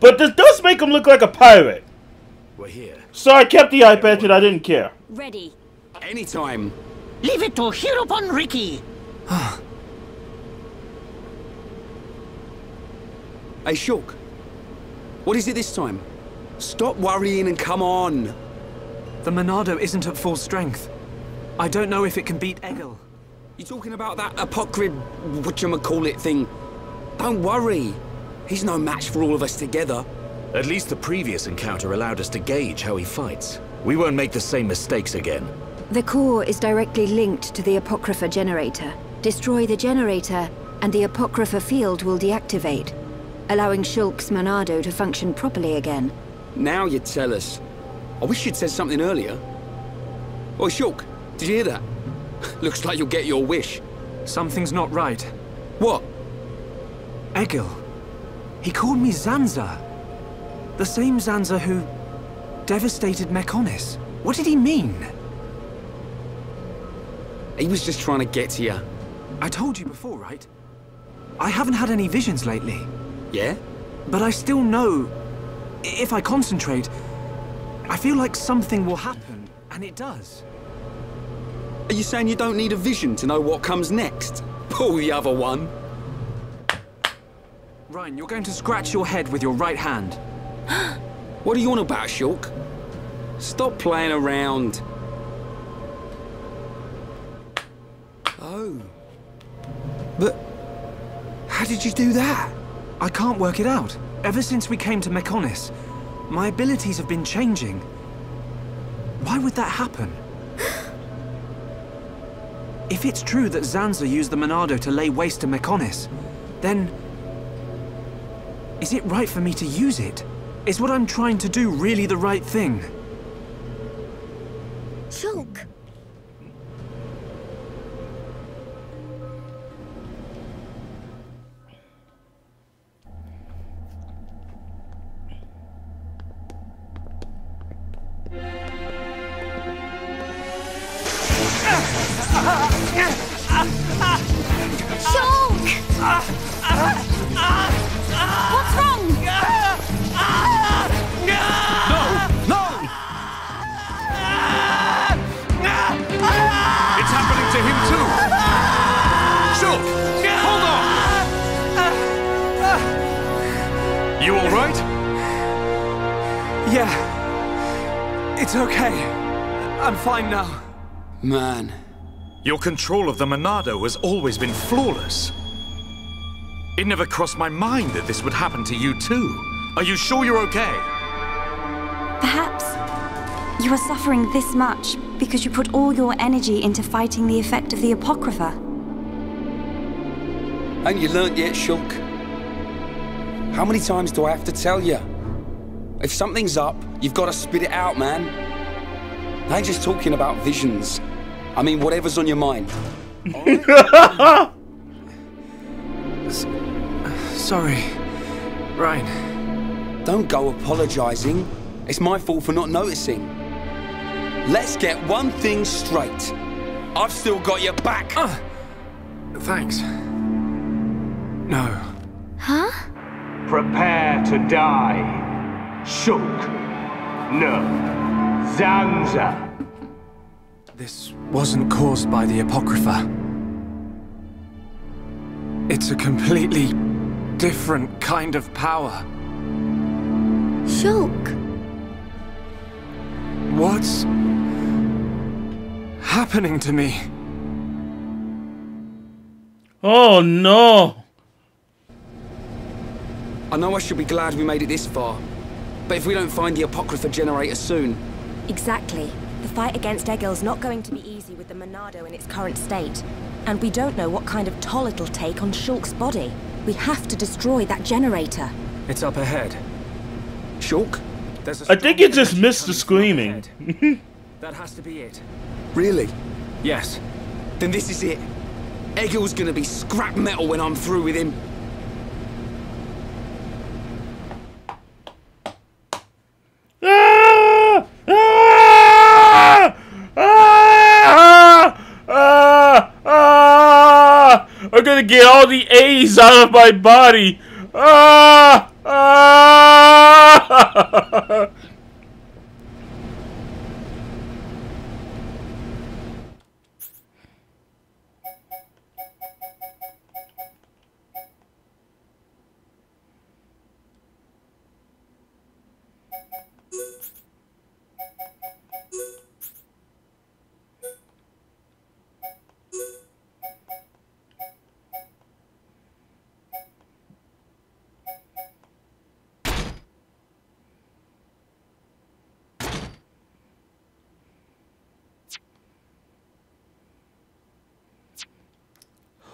But this does make him look like a pirate. We're here. So I kept the eye patch and I didn't care. Ready. Anytime. Leave it to Heropon Riki. Hey, Shulk. What is it this time? Stop worrying and come on. The Monado isn't at full strength. I don't know if it can beat Egil. You talking about that apocryph, whatchamacallit thing? Don't worry. He's no match for all of us together. At least the previous encounter allowed us to gauge how he fights. We won't make the same mistakes again. The core is directly linked to the Apocrypha generator. Destroy the generator, and the Apocrypha field will deactivate, allowing Shulk's Monado to function properly again. Now you tell us. I wish you'd said something earlier. Oh, Shulk, did you hear that? Looks like you'll get your wish. Something's not right. What? Egil. He called me Zanza. The same Zanza who devastated Mechonis. What did he mean? He was just trying to get to you. I told you before, right? I haven't had any visions lately. Yeah? But I still know, if I concentrate, I feel like something will happen, and it does. Are you saying you don't need a vision to know what comes next? Pull the other one. Reyn, you're going to scratch your head with your right hand. What are you on about, Shulk? Stop playing around. Oh. But... How did you do that? I can't work it out. Ever since we came to Mechonis, my abilities have been changing. Why would that happen? if it's true that Zanza used the Monado to lay waste to Mechonis, then... Is it right for me to use it? Is what I'm trying to do really the right thing? Chunk. Chunk! It's okay. I'm fine now. Man. Your control of the Monado has always been flawless. It never crossed my mind that this would happen to you too. Are you sure you're okay? Perhaps you are suffering this much because you put all your energy into fighting the effect of the Apocrypha. Ain't you learnt yet, Shulk? How many times do I have to tell you? If something's up, you've got to spit it out, man. I ain't just talking about visions. I mean, whatever's on your mind. Sorry, Reyn. Don't go apologizing. It's my fault for not noticing. Let's get one thing straight. I've still got your back. Ah, thanks. No. Huh? Prepare to die. Shulk. No. Zanza. This wasn't caused by the Apocrypha. It's a completely different kind of power. Shulk. What's happening to me? Oh no! I know I should be glad we made it this far. But if we don't find the Apocrypha generator soon... Exactly. The fight against Egil's not going to be easy with the Monado in its current state. And we don't know what kind of toll it'll take on Shulk's body. We have to destroy that generator. It's up ahead. Shulk? There's I think you just missed the screaming. That has to be it. Really? Yes. Then this is it. Egil's gonna be scrap metal when I'm through with him. Ah! Ah! Ah! Ah! Ah! I'm gonna get all the A's out of my body. Ah! Ah!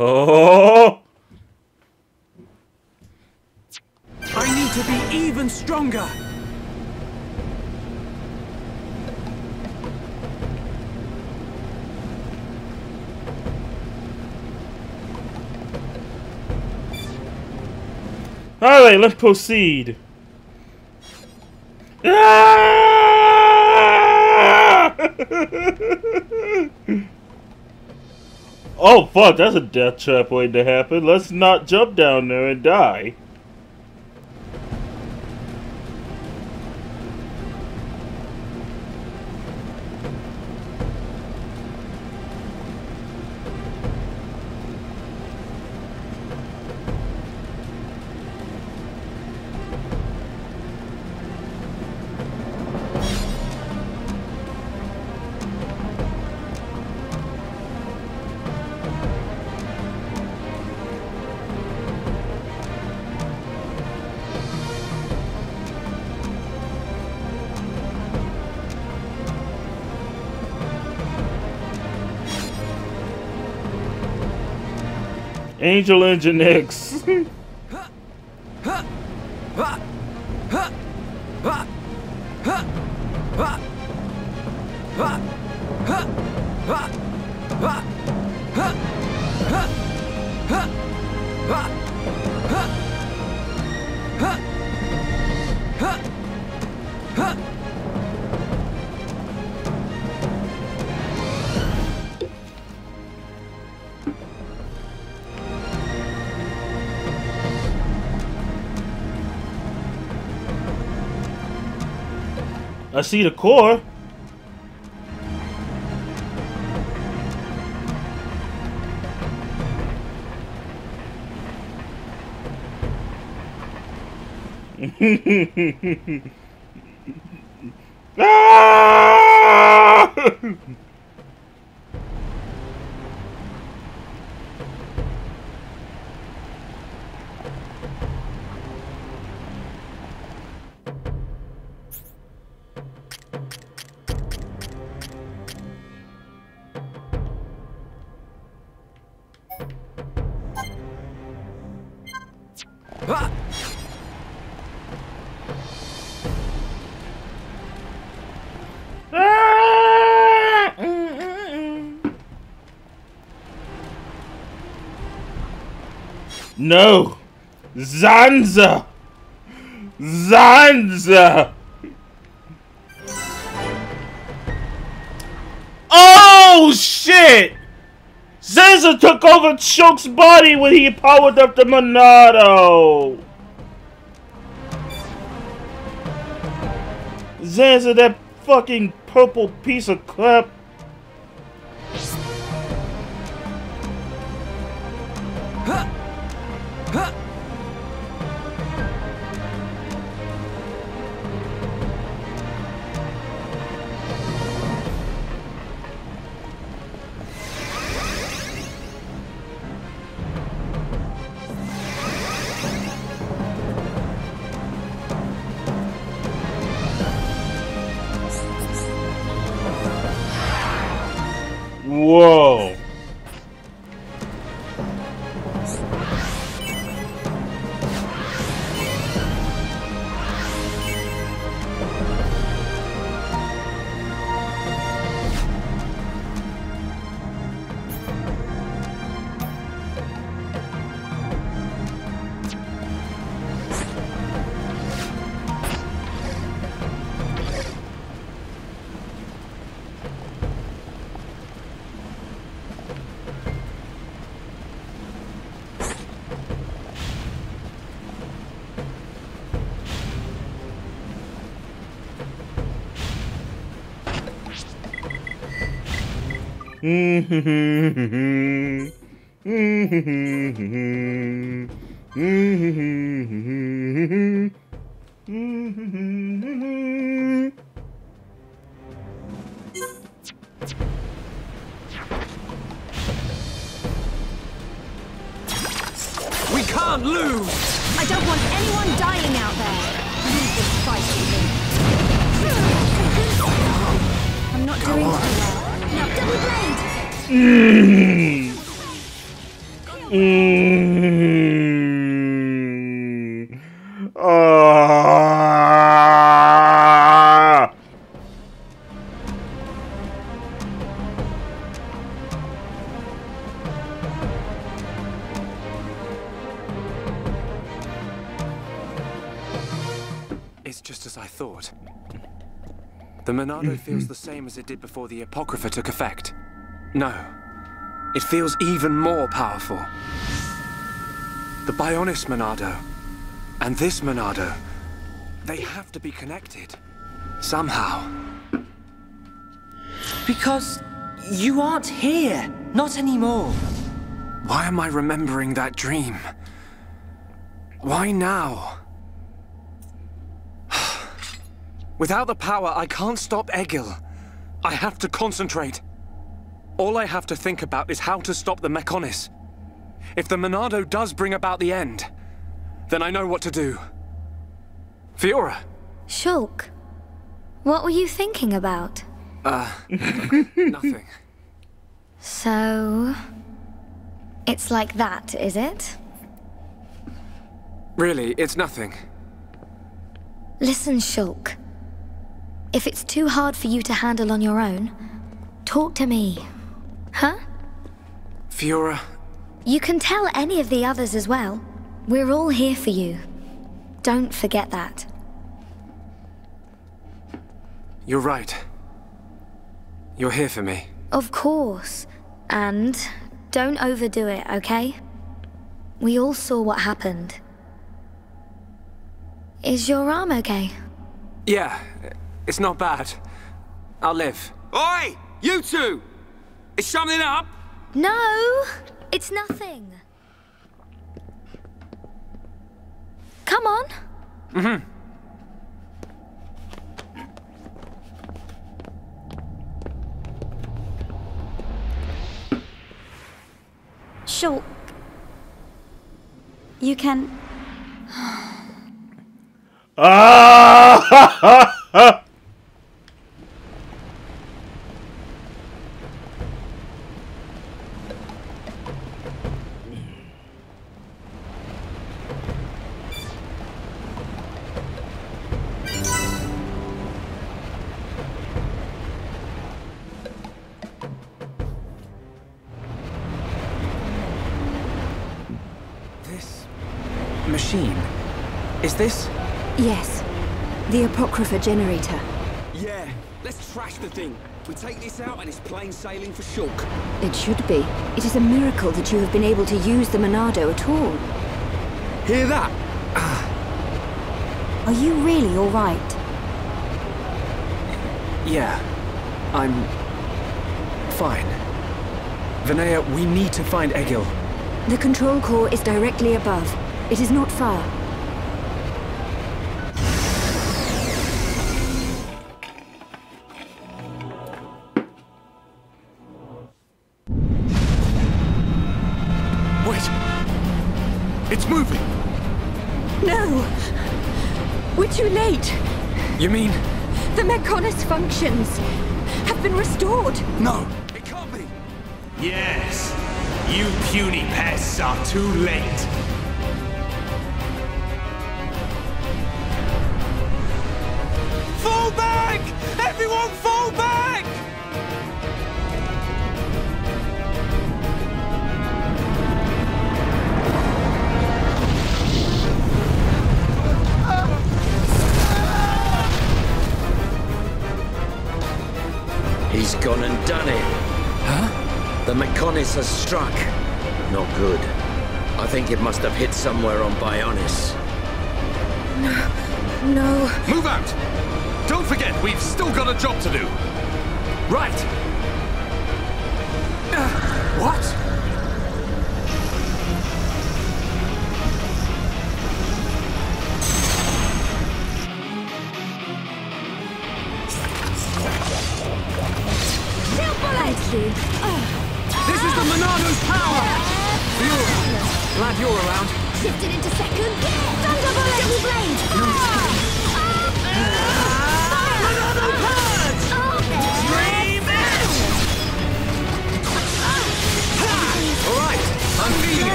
Oh! I need to be even stronger. Alright, let's proceed. Oh fuck, that's a death trap waiting to happen. Let's not jump down there and die. Angel Engine X. I see the core. ah! No! Zanza! Zanza! Oh shit! Zanza took over Shulk's body when he powered up the Monado! Zanza, that fucking purple piece of crap. Hmm. The Monado feels the same as it did before the Apocrypha took effect. No. It feels even more powerful. The Bionis Monado and this Monado, they have to be connected. Somehow. Because you aren't here. Not anymore. Why am I remembering that dream? Why now? Without the power, I can't stop Egil. I have to concentrate. All I have to think about is how to stop the Mechonis. If the Monado does bring about the end, then I know what to do. Fiora! Shulk, what were you thinking about? Uh, nothing. So... It's like that, is it? Really, it's nothing. Listen, Shulk. If it's too hard for you to handle on your own, talk to me. Huh? Fiora, You can tell any of the others as well. We're all here for you. Don't forget that. you're right. You're here for me. Of course. And don't overdo it, okay? We all saw what happened. Is your arm okay? Yeah, It's not bad. I'll live. Oi! You two! Is something up? No, it's nothing. Come on. Mm-hmm. Shulk. You can... Ah! Apocrypha generator. Yeah, let's trash the thing. We take this out and it's plain sailing for Shulk. It should be. It is a miracle that you have been able to use the Monado at all. Hear that? Are you really all right? Yeah. I'm... fine. Vanea, we need to find Egil. The control core is directly above. It is not far. It's moving! No! We're too late! You mean... The Mechonis functions have been restored! No! It can't be! Yes. You puny pests are too late. Fall back! Everyone fall back! He's gone and done it. Huh? The Mechonis has struck. Not good. I think it must have hit somewhere on Bionis. No. No. Move out! Don't forget, we've still got a job to do. Right! Uh, what?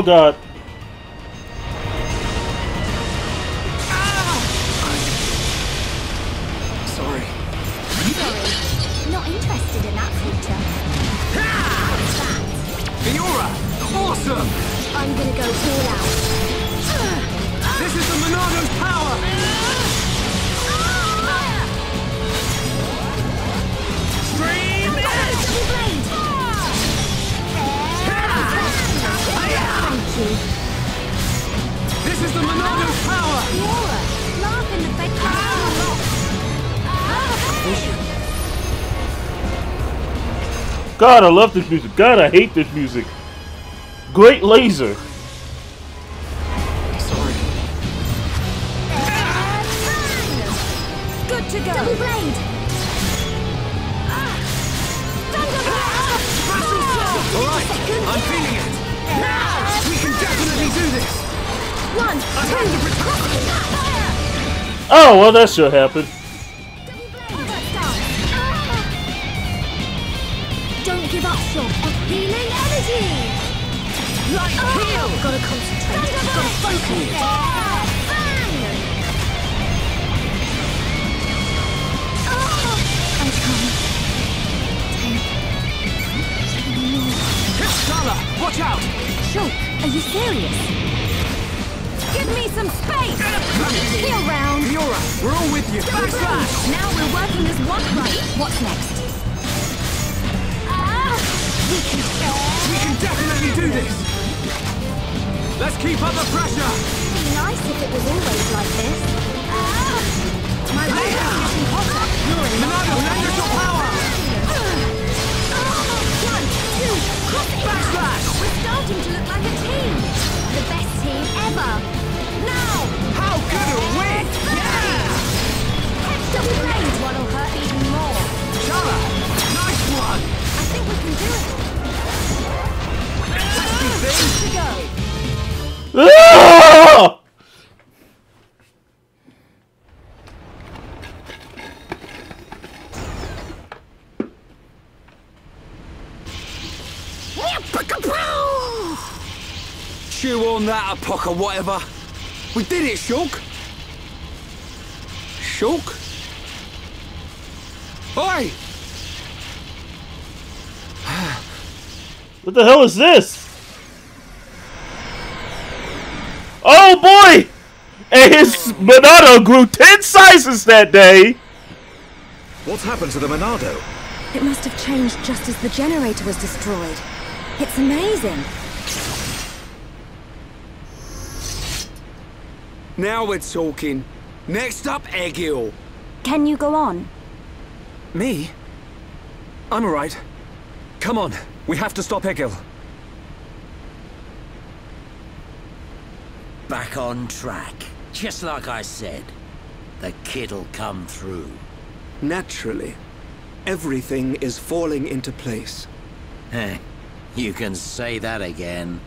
Oh god. God, I love this music. God, I hate this music. Great laser. Sorry. Good to go. Double blade. All right, I'm feeling it. We can definitely do this. One, two, Oh, well, that should happen. Definitely do this! Let's keep up the pressure! It'd Be nice if it was always like this. Ah! My legs are getting hotter. You're in Monado, lend us your power! One, two! Backslash! We're starting to look like a team. The best team ever. Now! How good are we? Yeah! The flames one will hurt even more. Shara! Nice one! I think we can do it. Chew on that, Apoc or whatever. We did it, Shulk. Shulk? Oi! What the hell is this? Oh boy! And his Monado grew 10 sizes that day! What's happened to the Monado? It must have changed just as the generator was destroyed. It's amazing. Now we're talking. Next up, Egil. Can you go on? Me? I'm alright. Come on, we have to stop Egil. Back on track. Just like I said. The kid'll come through. Naturally. Everything is falling into place. Heh. You can say that again.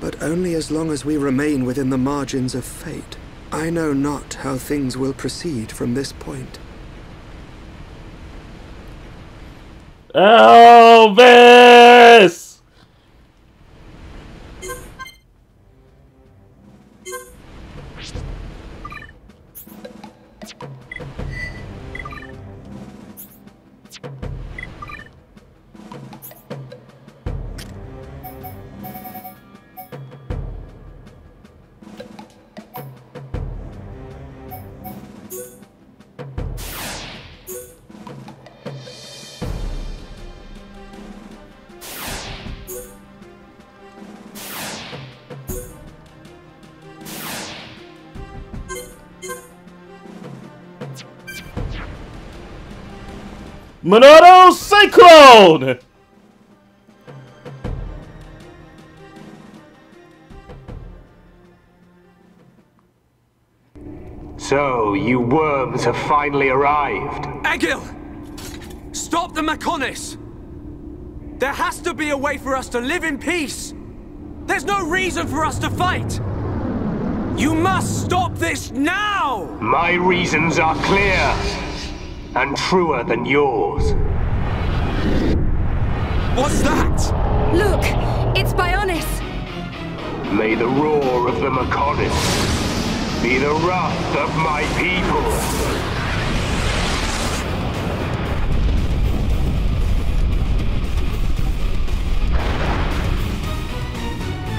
But only as long as we remain within the margins of fate. I know not how things will proceed from this point. Elvis! Monado Cyclone! So, you worms have finally arrived. Egil! Stop the Mechonis! There has to be a way for us to live in peace! There's no reason for us to fight! You must stop this now! My reasons are clear and truer than yours. What's that? Look! It's Bionis! May the roar of the Mechonis be the wrath of my people.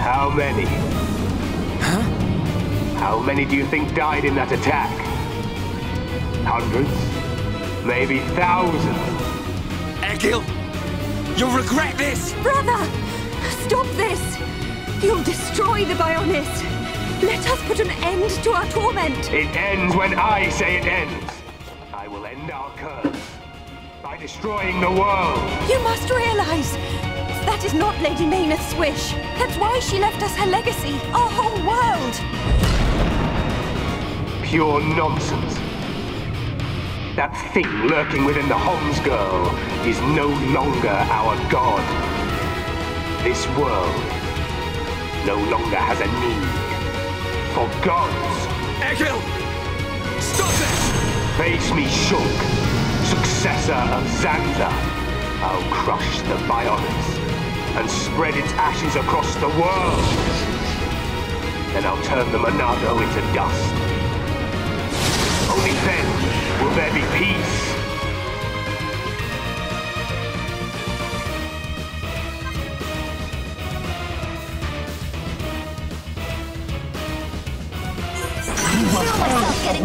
How many? Huh? How many do you think died in that attack? Hundreds? Maybe thousands? Egil! You'll regret this! Brother! Stop this! You'll destroy the Bionis! Let us put an end to our torment! It ends when I say it ends. I will end our curse by destroying the world. You must realize that is not Lady Meyneth's wish. That's why she left us her legacy, our whole world. Pure nonsense. That thing lurking within the Homs girl is no longer our god. This world no longer has a need for gods. Egil! Stop this! Face me, Shulk, successor of Zanza. I'll crush the Bionis and spread its ashes across the world. Then I'll turn the Monado into dust. Only then will there be peace.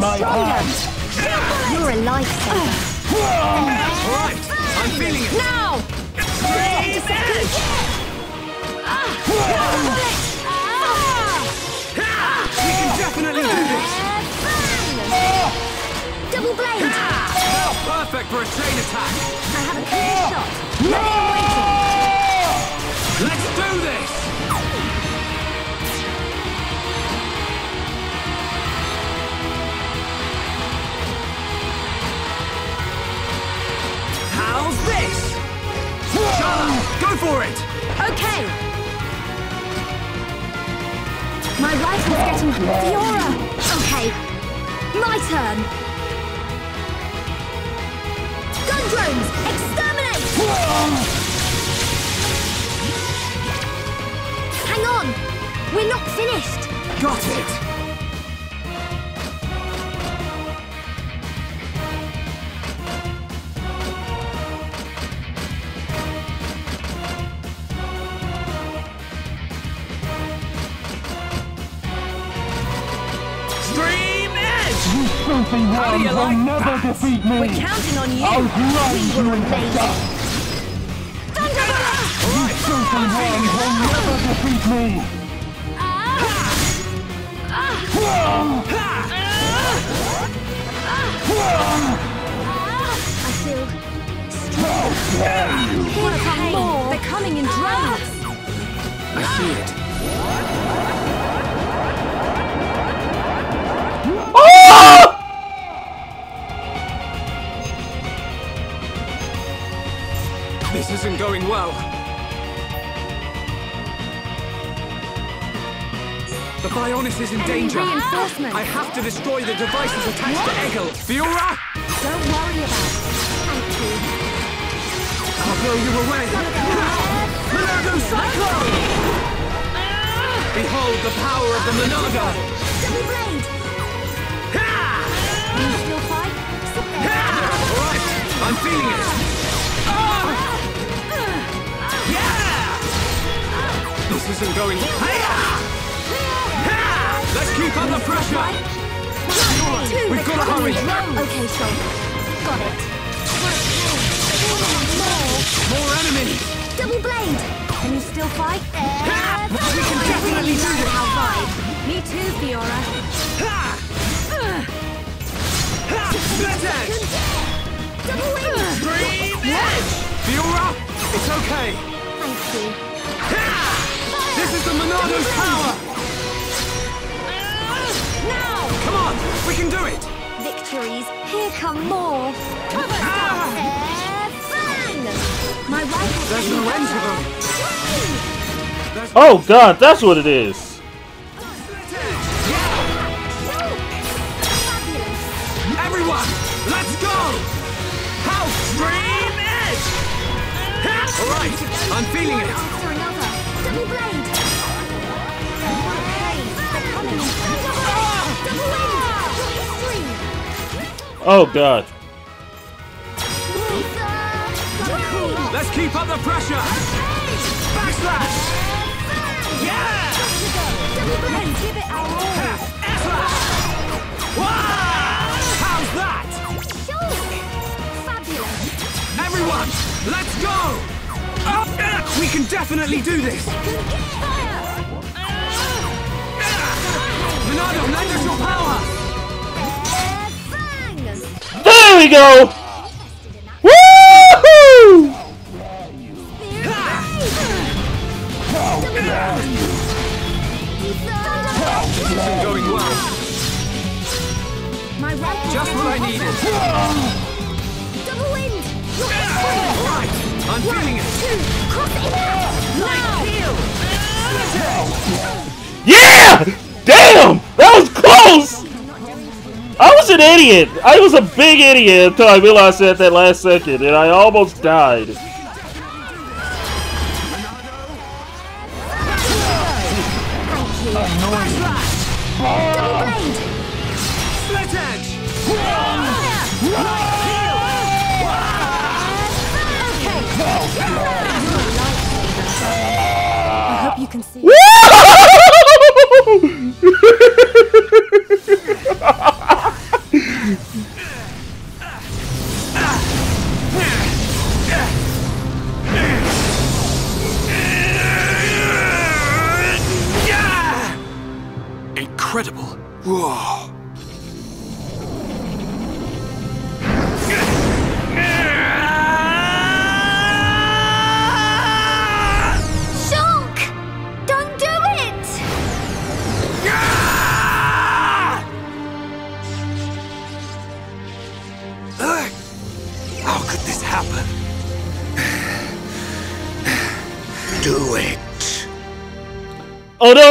my hand. You're a lifesaver. Alright, I'm feeling it. Now! We for a chain attack. I have a clear shot. Ready and waiting. Let's do this. How's this? Go for it. Okay. My rifle's getting Fiora. Okay. My turn. Drones, exterminate! Hang on. We're not finished. Got it. Filthy How do worms you will like never that? defeat me! We're counting on you. I'll grind you into dust! You filthy worms will never defeat me! I feel How dare you! Here come more. They're coming in droves. Ah. I see it. Isn't going well. The Bionis is in danger. Reinforcements. I have to destroy the devices attached to Egil. Fiora! Don't worry about it. Thank you. I'll blow you away. Monado Cyclone! Behold the power of the! Double blade. Can you still fight? Alright, I'm feeling it. This isn't going. Let's keep up the pressure. We've got to hurry. Okay, Soul. Got it. More enemies. Double blade. Can you still fight? We can definitely do this. How. Me too, Fiora. Split edge. Double wing. Stream edge. Fiora, it's okay. Thank you. This is the Monado's power. Now. Come on, we can do it. Victories. Here come more. Cover. Ah! Air fang. My rifle. There's no end to them. Oh god, that's what it is. Oh god. Let's keep up the pressure! Backslash! Yeah! Let's give it our all. Wow! How's that? Fabulous. Everyone, let's go! We can definitely do this! Monado, lend us your power! There we go! Woohoo! This isn't going well. Just what I needed. Double wind. Alright, I'm feeling it. Two. Cross it now. Yeah! Damn! That was close! I was an idiot! I was a big idiot until I realized that at that last second, and I almost died. Double blade. Split edge! I hope you can see. Incredible. Whoa.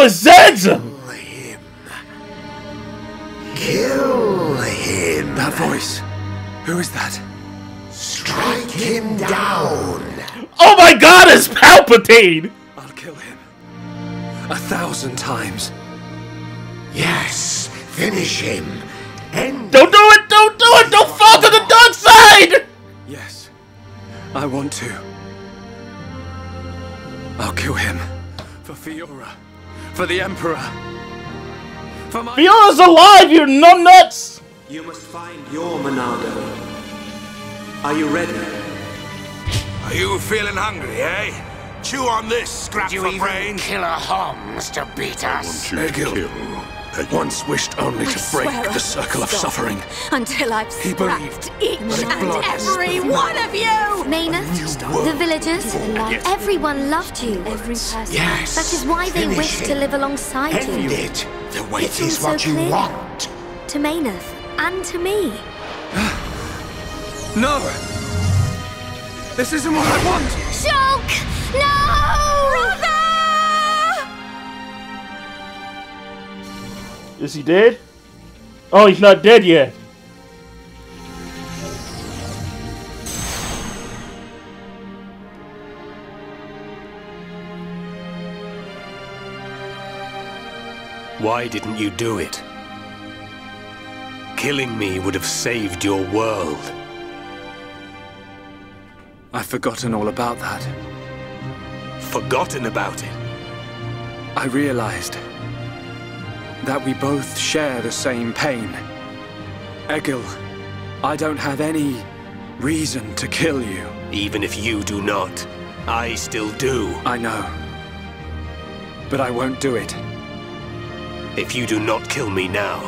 No, it's Zanza! Kill him. That voice. Who is that? Strike him down. Oh my god, it's Palpatine! I'll kill him. A thousand times. Yes, finish him. End Don't do it! Don't do it! Don't fall to the dark side! Yes. I want to. I'll kill him. For Fiora. For the Emperor. For my. Fiora's alive, you numbnuts! You must find your Monado. Are you ready? Are you feeling hungry, eh? Chew on this, scrap for brains. kill a Homs to beat us? Egil once wished only to swear break I the circle of suffering. until I've He believed each and every one of you! Meyneth, the villagers, everyone loved you. Every person. Yes, That is why they finish wished to live alongside End you. it. The weight It's is what so you want. To Meyneth and to me. No! This isn't what I want! Shulk! No! Brother! Is he dead? Oh, he's not dead yet. Why didn't you do it? Killing me would have saved your world. I've forgotten all about that. Forgotten about it? I realized that we both share the same pain. Egil, I don't have any reason to kill you. Even if you do not, I still do. I know. But I won't do it. If you do not kill me now,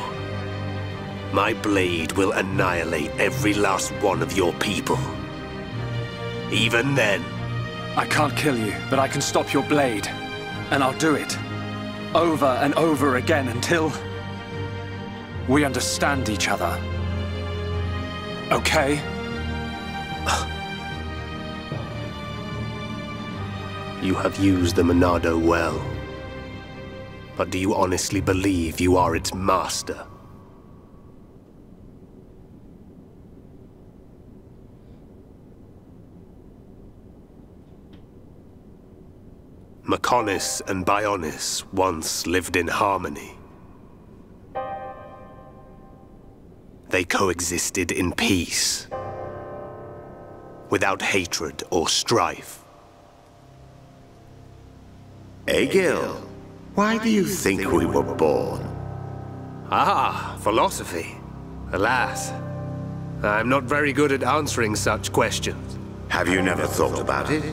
my blade will annihilate every last one of your people. Even then, I can't kill you, but I can stop your blade. And I'll do it. Over and over again until... we understand each other. Okay? you have used the Monado well. But do you honestly believe you are its master? Mechonis and Bionis once lived in harmony. They coexisted in peace, without hatred or strife. Egil, why do you think we were born? Ah, philosophy. Alas, I'm not very good at answering such questions. Have you never thought about it?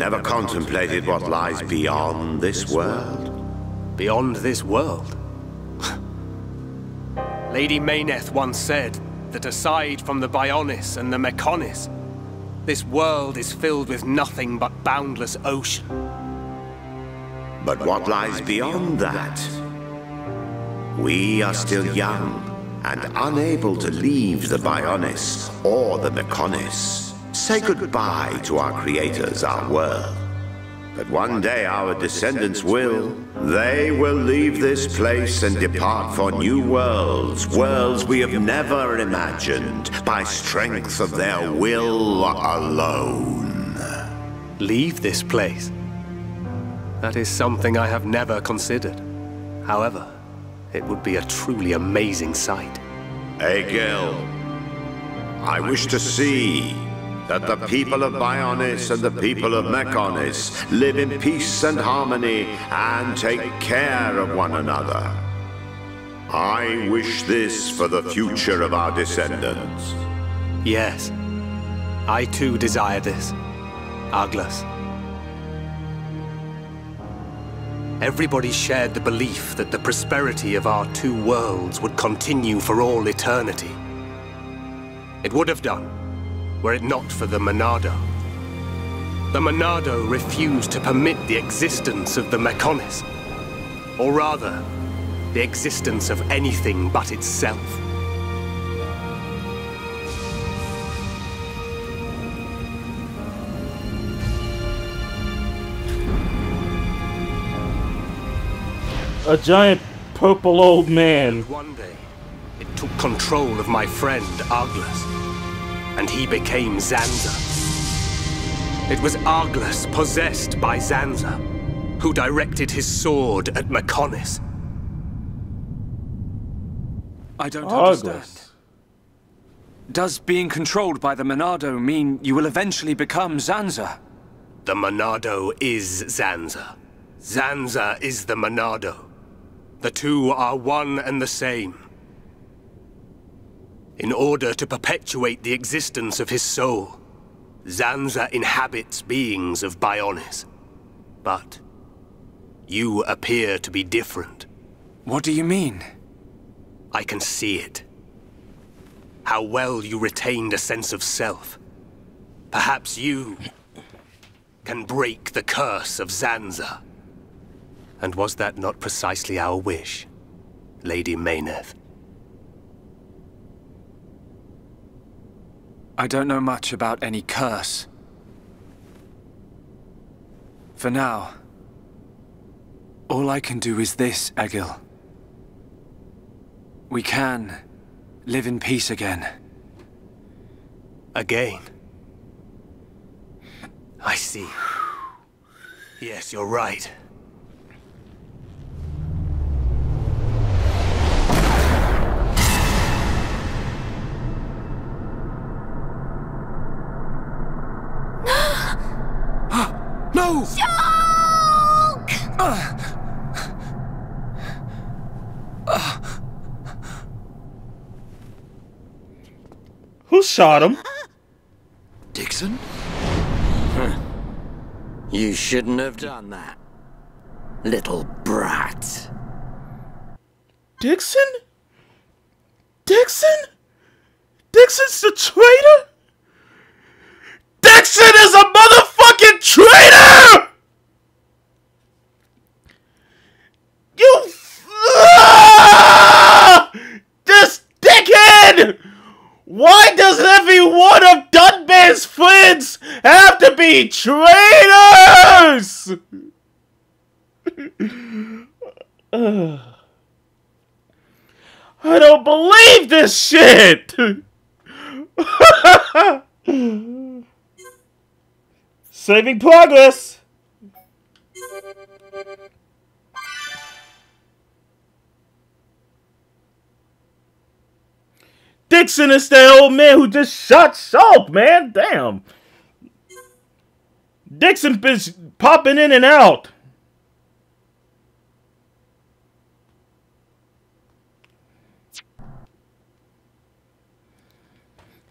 Never contemplated what lies beyond this world? Beyond this world? Lady Meyneth once said that aside from the Bionis and the Mechonis, this world is filled with nothing but boundless ocean. But what lies beyond that? We are still young and unable to leave the Bionis or the Mechonis. Say goodbye to our creators, our world. But one day our descendants will. They will leave this place and depart for new worlds, worlds we have never imagined, by strength of their will alone. Leave this place? That is something I have never considered. However, it would be a truly amazing sight. Egil, I wish to see that the people of Bionis and the people of Mechonis live in peace and harmony and take care of one another. I wish this for the future of our descendants. Yes, I too desire this. Arglas. everybody shared the belief that the prosperity of our two worlds would continue for all eternity. It would have done, were it not for the Monado. The Monado refused to permit the existence of the Mechonis. Or rather, the existence of anything but itself. A giant purple old man. One day, it took control of my friend Arglas, and he became Zanza. It was Arglas possessed by Zanza, who directed his sword at Mechonis. I don't Arglas. understand. Does being controlled by the Monado mean you will eventually become Zanza? The Monado is Zanza. Zanza is the Monado. The two are one and the same. In order to perpetuate the existence of his soul, Zanza inhabits beings of Bionis. But you appear to be different. What do you mean? I can see it. How well you retained a sense of self. Perhaps you can break the curse of Zanza. And was that not precisely our wish, Lady Meyneth? I don't know much about any curse. For now, all I can do is this, Egil. We can live in peace again. Again? I see. Yes, you're right. Shot him? Dickson? You shouldn't have done that. Little brat. Dickson? Dickson? Dickson's the traitor? Dickson is a motherfucking traitor! You. Ah! This dickhead! Why does every one of Dunban's friends have to be traitors? I don't believe this shit! Saving progress! Dickson is that old man who just shot Shulk, man. Damn. Dickson been popping in and out.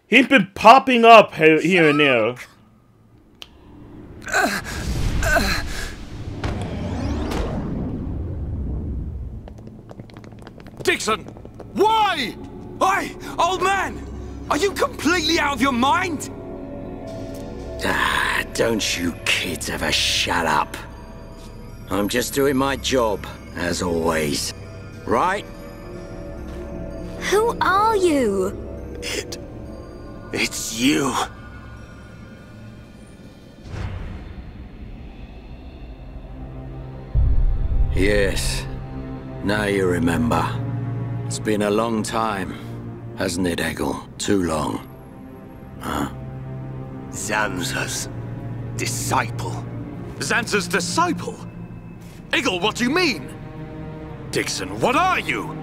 He's been popping up here and there. Dickson! Why? Hey, old man! Are you completely out of your mind? Ah, don't you kids ever shut up. I'm just doing my job, as always. Right? Who are you? It. It's you. Yes. Now you remember. It's been a long time, hasn't it, Egil? Too long. Huh? Zanza's disciple. Zanza's disciple? Egil, what do you mean? Dickson, what are you?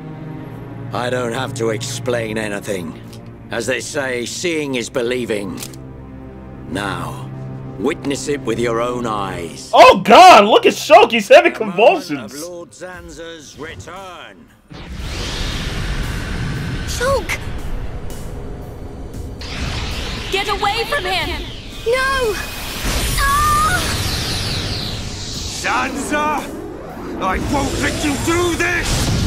I don't have to explain anything. As they say, seeing is believing. Now, witness it with your own eyes. Oh god, look at Shulk, he's having convulsions. Of Lord Zanza's return. Shulk! Get away from him! No! Ah! Zanza! I won't let you do this!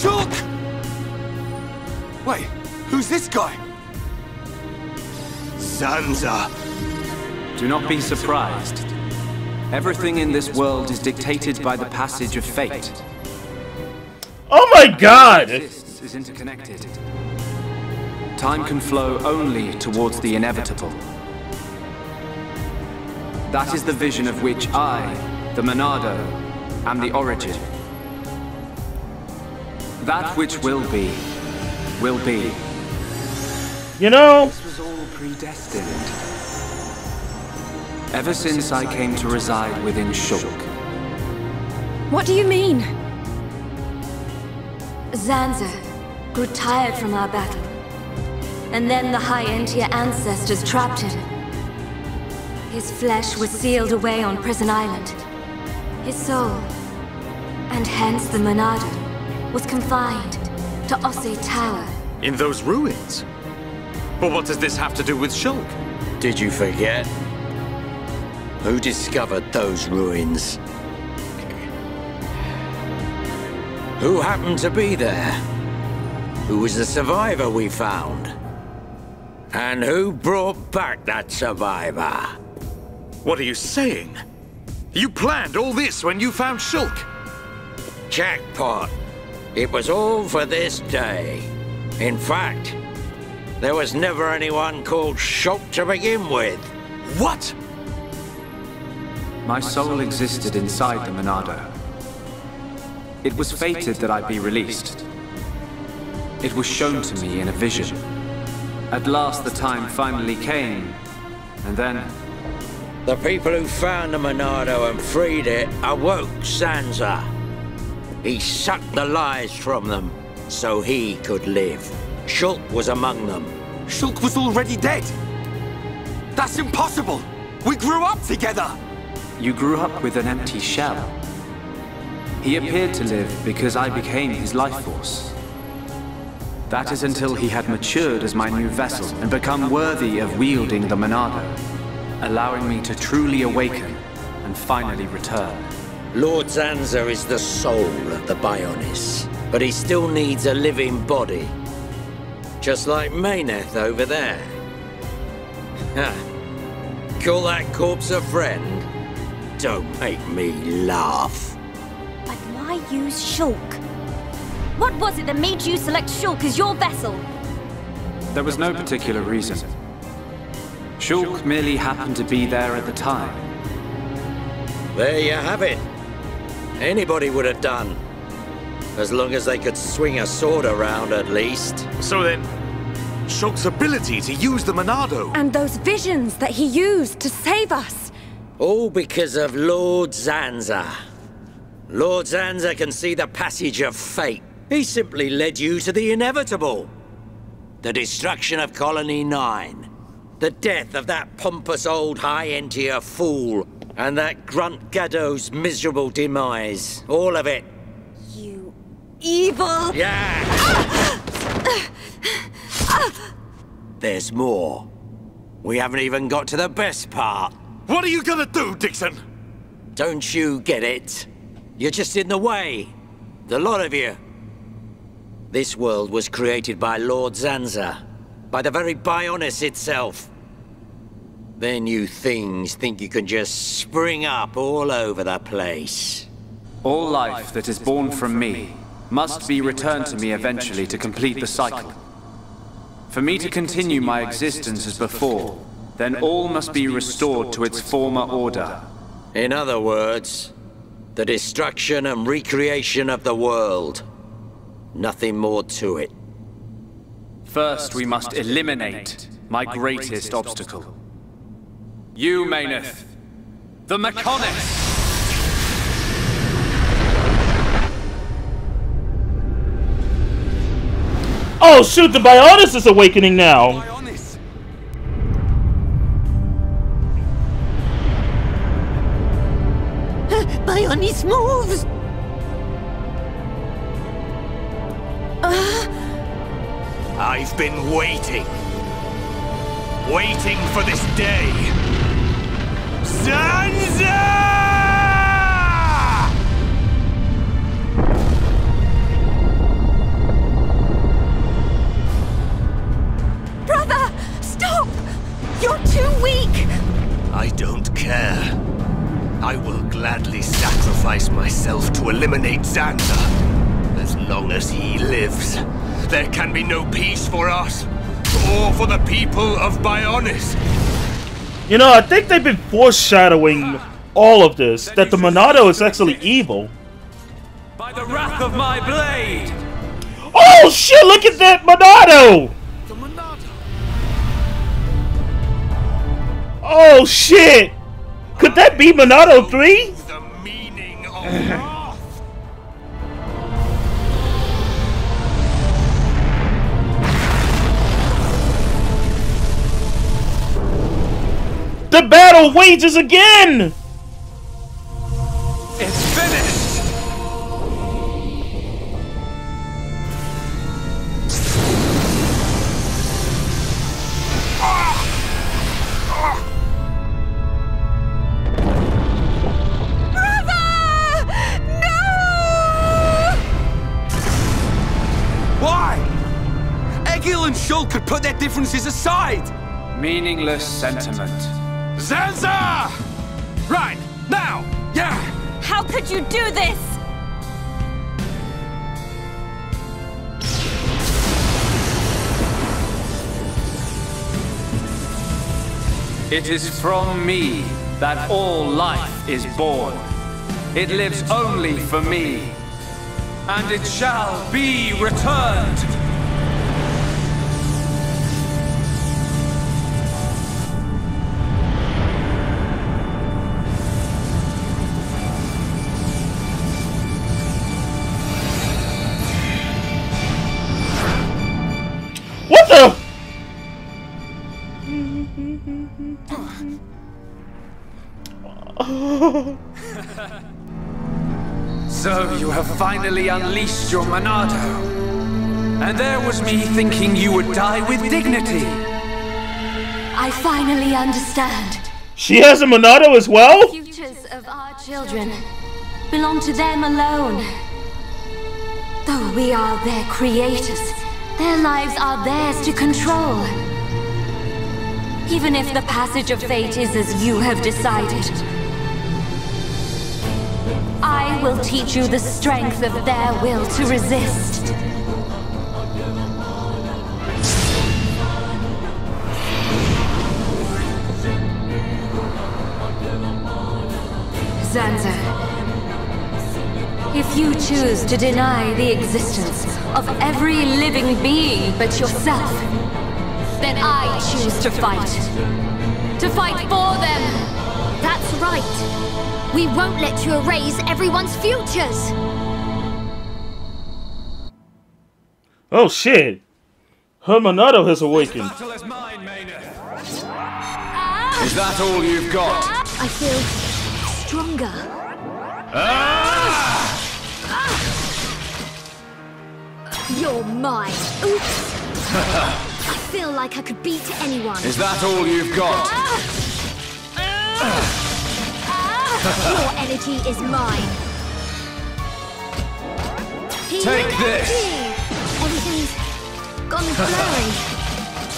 Shulk! Wait, who's this guy? Zanza. Do not be surprised. Everything in this world is dictated by the passage of fate. Oh my god! Is interconnected. Time can flow only towards the inevitable. That is the vision of which I, the Monado, am the origin. That which will be, will be. You know, This was all predestined. Ever since I came to reside within Shulk, What do you mean? Zanza grew tired from our battle. And then the High Entia ancestors trapped him. His flesh was sealed away on Prison Island. His soul, and hence the Monado, was confined to Ose Tower. In those ruins? But what does this have to do with Shulk? Did you forget? Who discovered those ruins? Who happened to be there? Who was the survivor we found? And who brought back that survivor? What are you saying? You planned all this when you found Shulk? Jackpot. It was all for this day. In fact, there was never anyone called Shulk to begin with. What? my soul existed inside the Monado. It was fated that I'd be released. It was shown to me in a vision. At last the time finally came, and then... The people who found the Monado and freed it awoke Zanza. He sucked the lies from them so he could live. Shulk was among them. Shulk was already dead! That's impossible! We grew up together! You grew up with an empty shell. He appeared to live because I became his life force. That is until he had matured as my new vessel and become worthy of wielding the Monado, allowing me to truly awaken and finally return. Lord Zanza is the soul of the Bionis, but he still needs a living body. Just like Meyneth over there. Call that corpse a friend? Don't make me laugh. But why use Shulk? What was it that made you select Shulk as your vessel? There was no particular reason. Shulk merely happened to be there at the time. There you have it. Anybody would have done. As long as they could swing a sword around, at least. So then, Shulk's ability to use the Monado. And those visions that he used to save us. All because of Lord Zanza. Lord Zanza can see the passage of fate. He simply led you to the inevitable. The destruction of Colony 9. The death of that pompous old High Entia fool. And that grunt Gadolt's miserable demise. All of it. You evil... Yeah! There's more. We haven't even got to the best part. What are you gonna do, Dickson? Don't you get it? You're just in the way. The lot of you. This world was created by Lord Zanza. By the very Bionis itself. Then you things think you can just spring up all over the place. All life that is born from me must be returned to me eventually to complete the cycle. For me to continue my existence as before, then all must be restored to its former order. In other words, the destruction and recreation of the world. Nothing more to it. First, we must eliminate my greatest obstacle. You, Meyneth. The Mechonis! Oh shoot, the Bionis is awakening now! Bionis. Bionis moves! Uh. I've been waiting. Waiting for this day. Zanza! Brother! Stop! You're too weak! I don't care. I will gladly sacrifice myself to eliminate Zanza. As long as he lives, there can be no peace for us, or for the people of Bionis. You know, I think they've been foreshadowing all of this, that the Monado is actually evil. By the wrath of my blade! Oh shit, look at that Monado! Oh shit! Could that be Monado 3? The battle wages again! It's finished! Why? Egil and Shulk could put their differences aside. Meaningless sentiment. Zanza! Right, now! Yeah! How could you do this? It is from me that all life is born. It lives only for me. And it shall be returned. Finally unleashed your Monado. And there was me thinking you would die with dignity. I finally understand. She has a Monado as well? The futures of our children belong to them alone. Though we are their creators, their lives are theirs to control. Even if the passage of fate is as you have decided, I will teach you the strength of their will to resist. Zanza, if you choose to deny the existence of every living being but yourself, then I choose to fight. To fight for them! That's right. We won't let you erase everyone's futures. Oh shit. Her Monado has awakened. Ah. Is that all you've got? I feel stronger. Ah! You're mine. Oops. I feel like I could beat anyone. Is that all you've got? Ah! Your energy is mine. Take this. energy. Everything's gone blurry.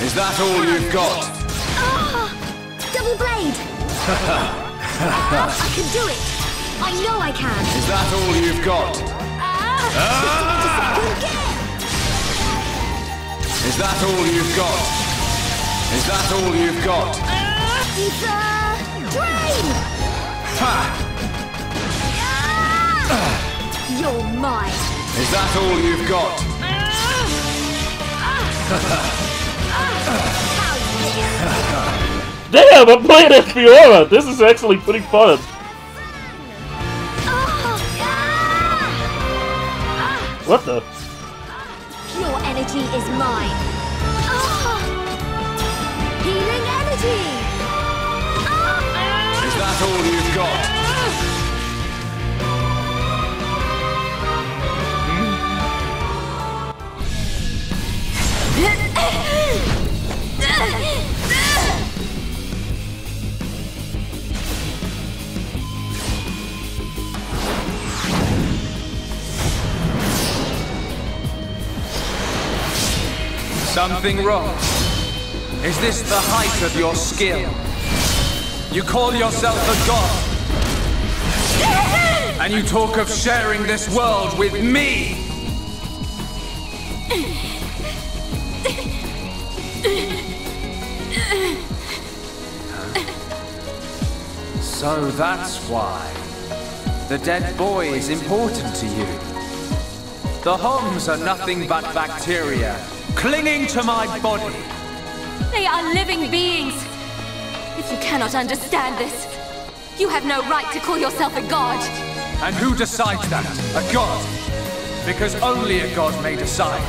Is that all you've got? Ah! Double blade. Ah, I can do it. I know I can. Is that all you've got? Ah, ah! Is that all you've got? Is that all you've got? Ether drain. Ha! Ah. You're mine. Is that all you've got? Damn, I'm playing as Fiora. This is actually pretty fun. Oh, what the? Your energy is mine. Something wrong. Is this the height of your skill? You call yourself a god, and you talk of sharing this world with me! So that's why. The dead boy is important to you. The Homs are nothing but bacteria, clinging to my body. They are living beings. If you cannot understand this, you have no right to call yourself a god. And who decides that? A god? Because only a god may decide.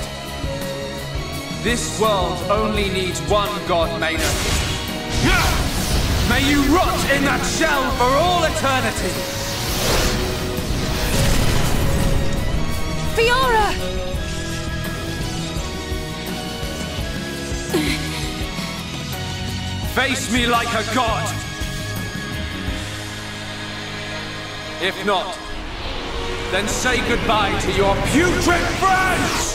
This world only needs one god, Meyneth. May you rot in that shell for all eternity! Fiora! Face me like a god! If not, then say goodbye to your putrid friends!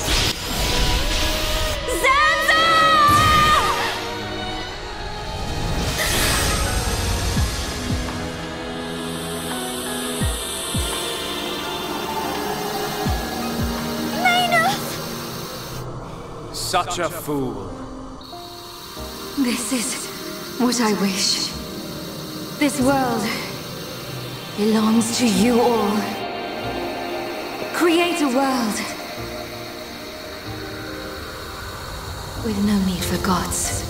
Such a fool. This is what I wish. This world belongs to you all. Create a world with no need for gods.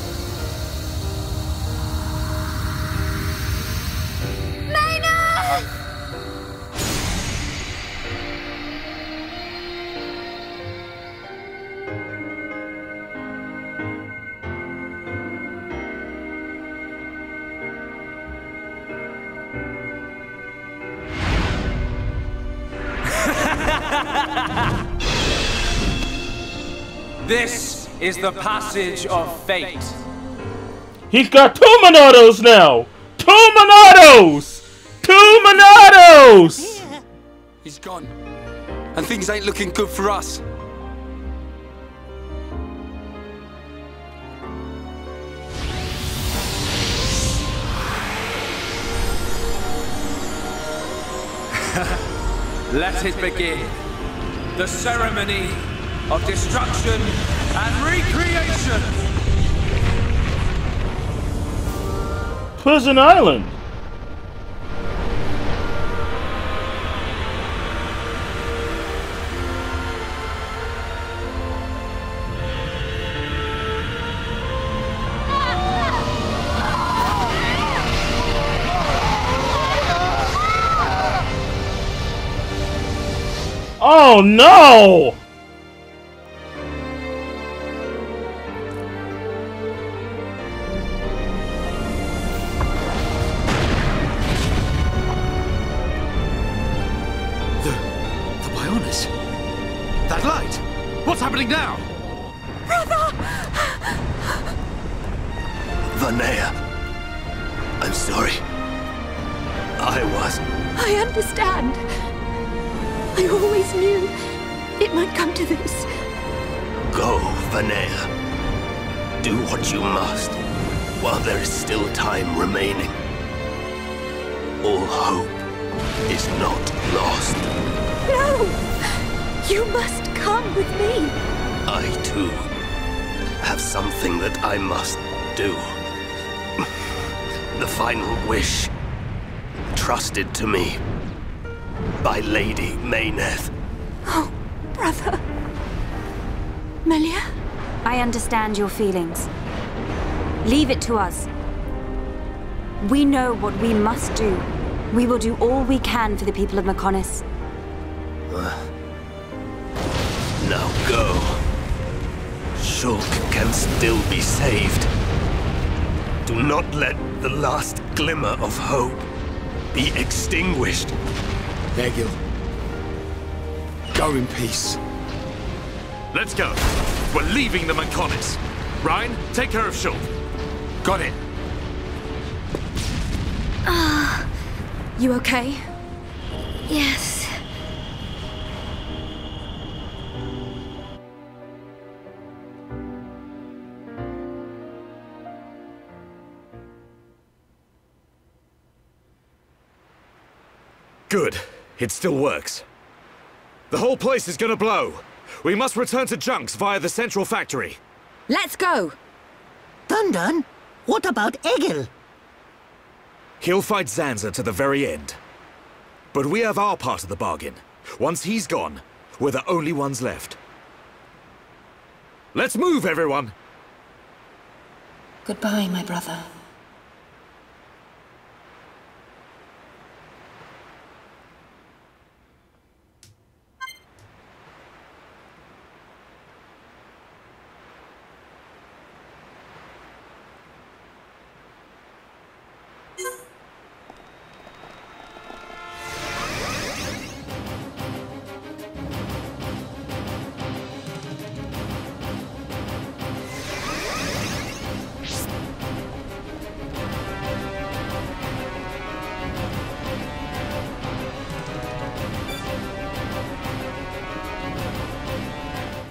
Is the passage of fate. He's got two Monados now! Two Monados! Two Monados! He's gone. And things ain't looking good for us. Let it begin. The ceremony of destruction and recreation. Prison Island. Oh no! Trusted to me by Lady Meyneth. Oh, brother. Melia? I understand your feelings. Leave it to us. We know what we must do. We will do all we can for the people of Mechonis. Uh, now go. Shulk can still be saved. Do not let the last glimmer of hope be extinguished. Egil. Go in peace. Let's go. We're leaving the Mechonis. Reyn, take care of Shulk. Got it. Ah. you okay? Yes. Good. It still works. The whole place is gonna blow. We must return to Junks via the central factory. Let's go! Dunban, what about Egil? He'll fight Zanza to the very end. But we have our part of the bargain. Once he's gone, we're the only ones left. Let's move, everyone! Goodbye, my brother.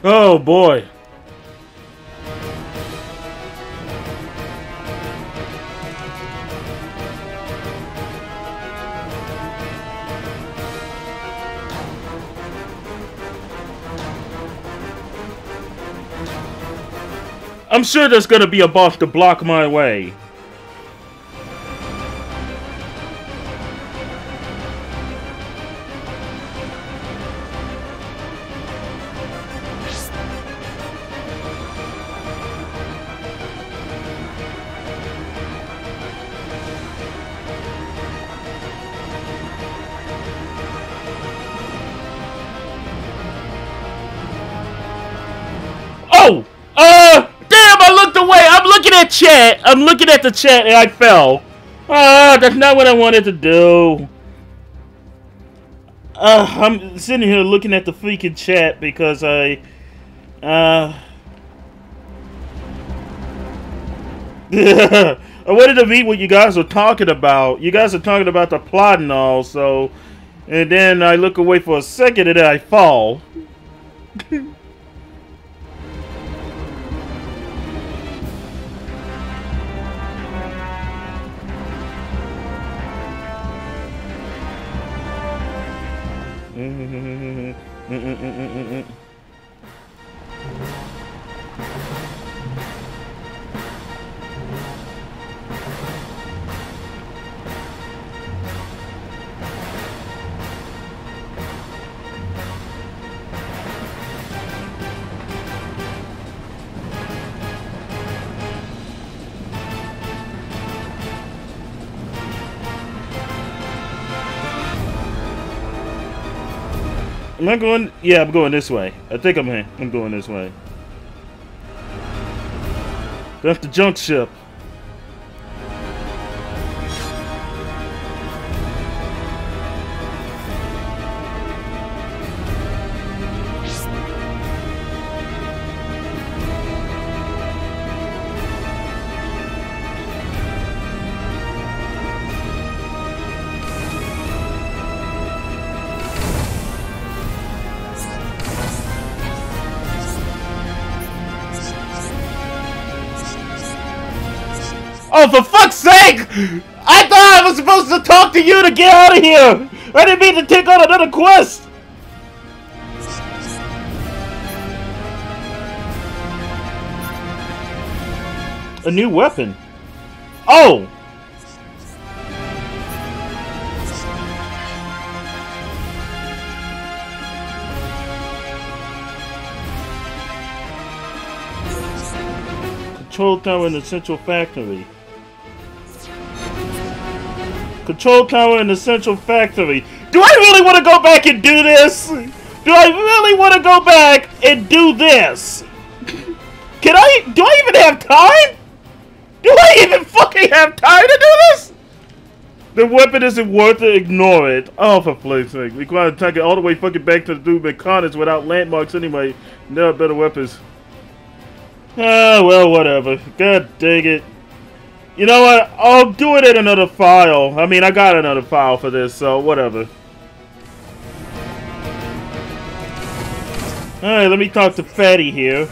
Oh boy. I'm sure there's gonna be a boss to block my way. I'm looking at the chat and I fell. Ah, that's not what I wanted to do. Uh, I'm sitting here looking at the freaking chat because I, uh, I wanted to read what you guys were talking about. You guys are talking about the plot and all, so, and then I look away for a second and then I fall. 嗯嗯嗯嗯嗯嗯。Am I going? Yeah, I'm going this way. I think I'm here. I'm going this way. That's the junk ship. I thought I was supposed to talk to you to get out of here! I didn't mean to take on another quest! A new weapon? Oh! Control tower in the central factory. Control tower in the central factory. Do I really want to go back and do this? Do I really want to go back and do this? Can I? Do I even have time? Do I even fucking have time to do this? The weapon isn't worth it. Ignore it. Oh, for flame sake. We gotta take it all the way fucking back to the dude McConnors without landmarks anyway. Are better weapons. Ah, well, whatever. God dang it. You know what? I'll do it in another file. I mean, I got another file for this, so whatever. Alright, let me talk to Fatty here.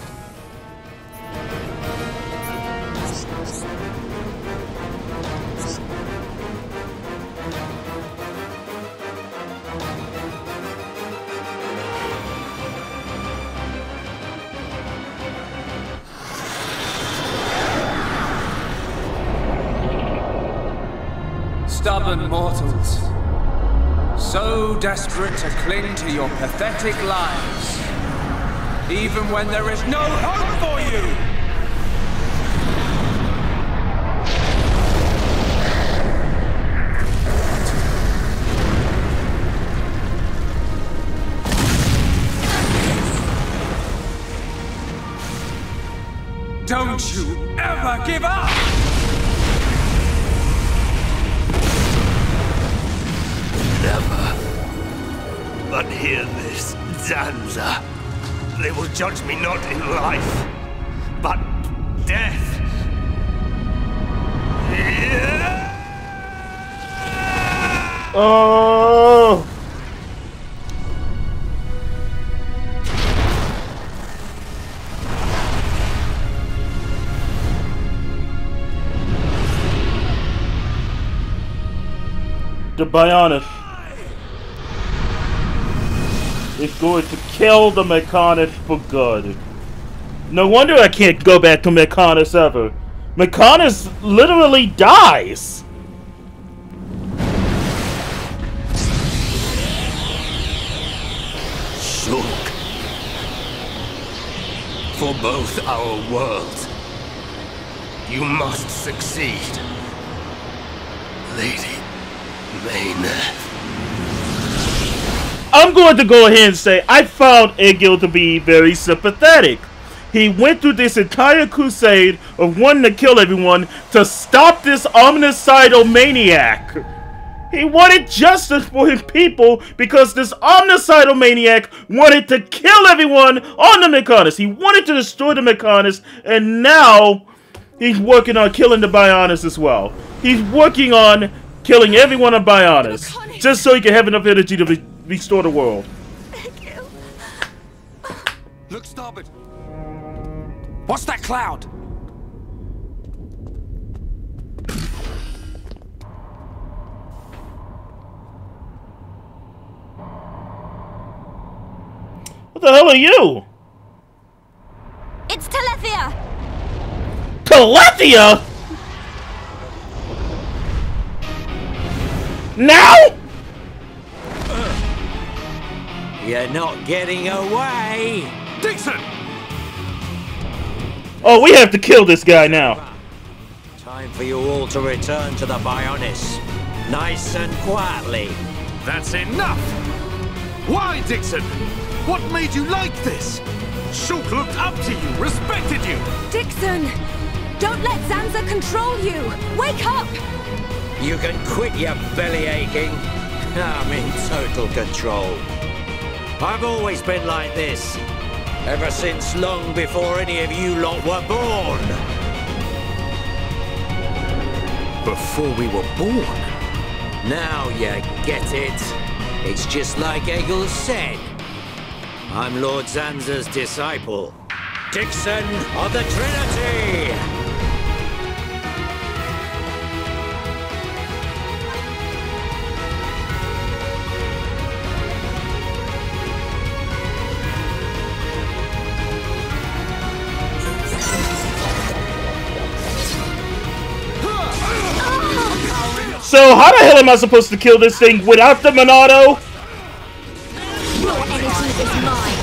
So desperate to cling to your pathetic lives. Even when there is no hope for you! Don't you ever give up! Never. But hear this, Zanza. They will judge me not in life, but death. Oh! The Bionis going to kill the Mechonis for good. No wonder I can't go back to Mechonis ever. Mechonis literally dies. Shulk. For both our worlds, you must succeed. Lady Meyneth. I'm going to go ahead and say I found Egil to be very sympathetic. He went through this entire crusade of wanting to kill everyone to stop this omnicidal maniac. He wanted justice for his people because this omnicidal maniac wanted to kill everyone on the Mechonis. He wanted to destroy the Mechonis, and now he's working on killing the Bionis as well. He's working on killing everyone on Bionis just so he can have enough energy to re restore the world. Look starboard. What's that cloud? What the hell are you? It's Telethia! Telethia? Now? You're not getting away! Dickson! Oh, we have to kill this guy now. Time for you all to return to the Bionis. Nice and quietly. That's enough! Why, Dickson? What made you like this? Shulk looked up to you, respected you! Dickson! Don't let Zanza control you! Wake up! You can quit your belly aching. I'm in total control. I've always been like this. Ever since long before any of you lot were born. Before we were born? Now you get it. It's just like Egil said. I'm Lord Zanza's disciple. Dickson of the Trinity! So how the hell am I supposed to kill this thing without the Monado? Your energy is mine!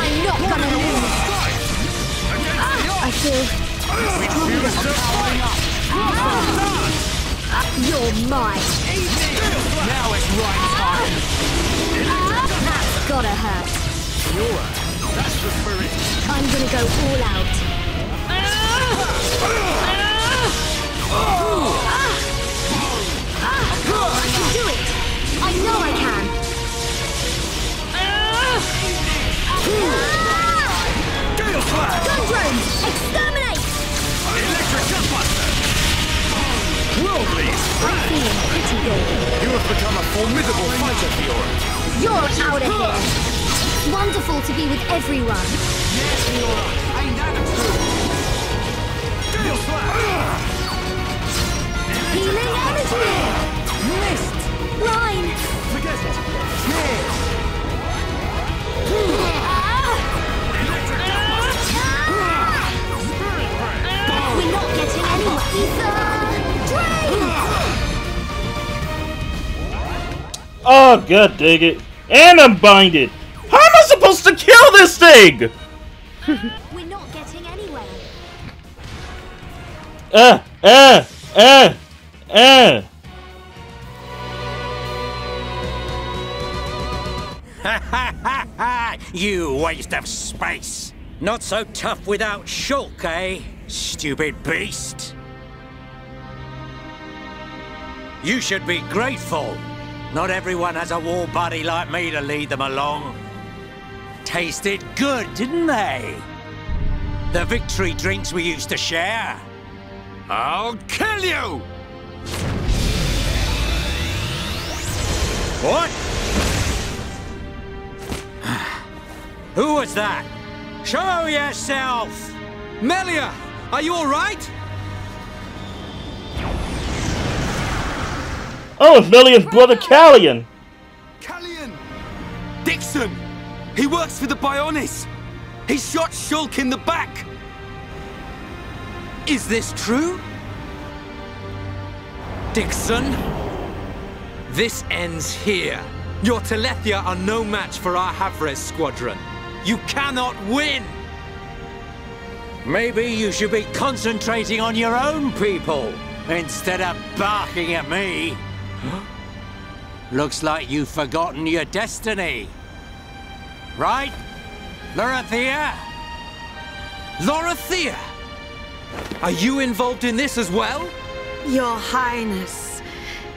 I'm not gonna lose! Ah, I feel You're mine! Now it's right time. That's gotta hurt. Sure, that's the spirit. I'm gonna go all out. Gale! Exterminate! Electric! Worldly. You have become a formidable fighter, Fiora. You're out of here! Wonderful to be with everyone. Yes, Fiora. Truth? Gale! Healing energy! Mist! Line! Forget it. Snare! Oh, god dig it. And I'm binded! How am I supposed to kill this thing? We're not getting anywhere. Uh, uh, uh, uh. Ha ha ha ha! You waste of space! Not so tough without Shulk, eh? Stupid beast! You should be grateful. Not everyone has a war buddy like me to lead them along. Tasted good, didn't they? The victory drinks we used to share. I'll kill you! What? Who was that? Show yourself! Melia, are you all right? Oh, it's Melia's brother Kallian. Kallian! Dickson! He works for the Bionis! He shot Shulk in the back! Is this true? Dickson? This ends here. Your Telethia are no match for our Havres squadron. You cannot win! Maybe you should be concentrating on your own people instead of barking at me. Looks like you've forgotten your destiny. Right? Lorithia? Lorithia! Are you involved in this as well? Your Highness,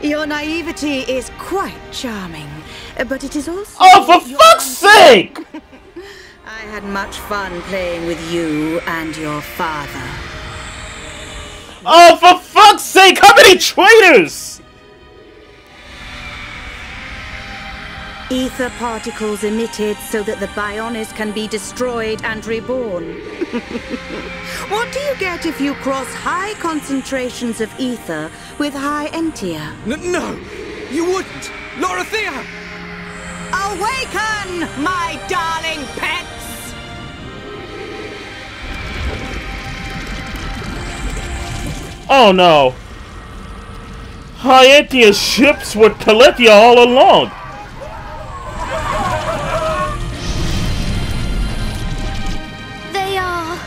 your naivety is quite charming, but it is also... Oh, for fuck's sake! I had much fun playing with you and your father. Oh, for fuck's sake! How many traitors? Ether particles emitted so that the Bionis can be destroyed and reborn. what do you get if you cross high concentrations of ether with high entia? N no! You wouldn't! Lorithia! Awaken, my darling pets! Oh no. High Entia's ships were Telethia all along. They are...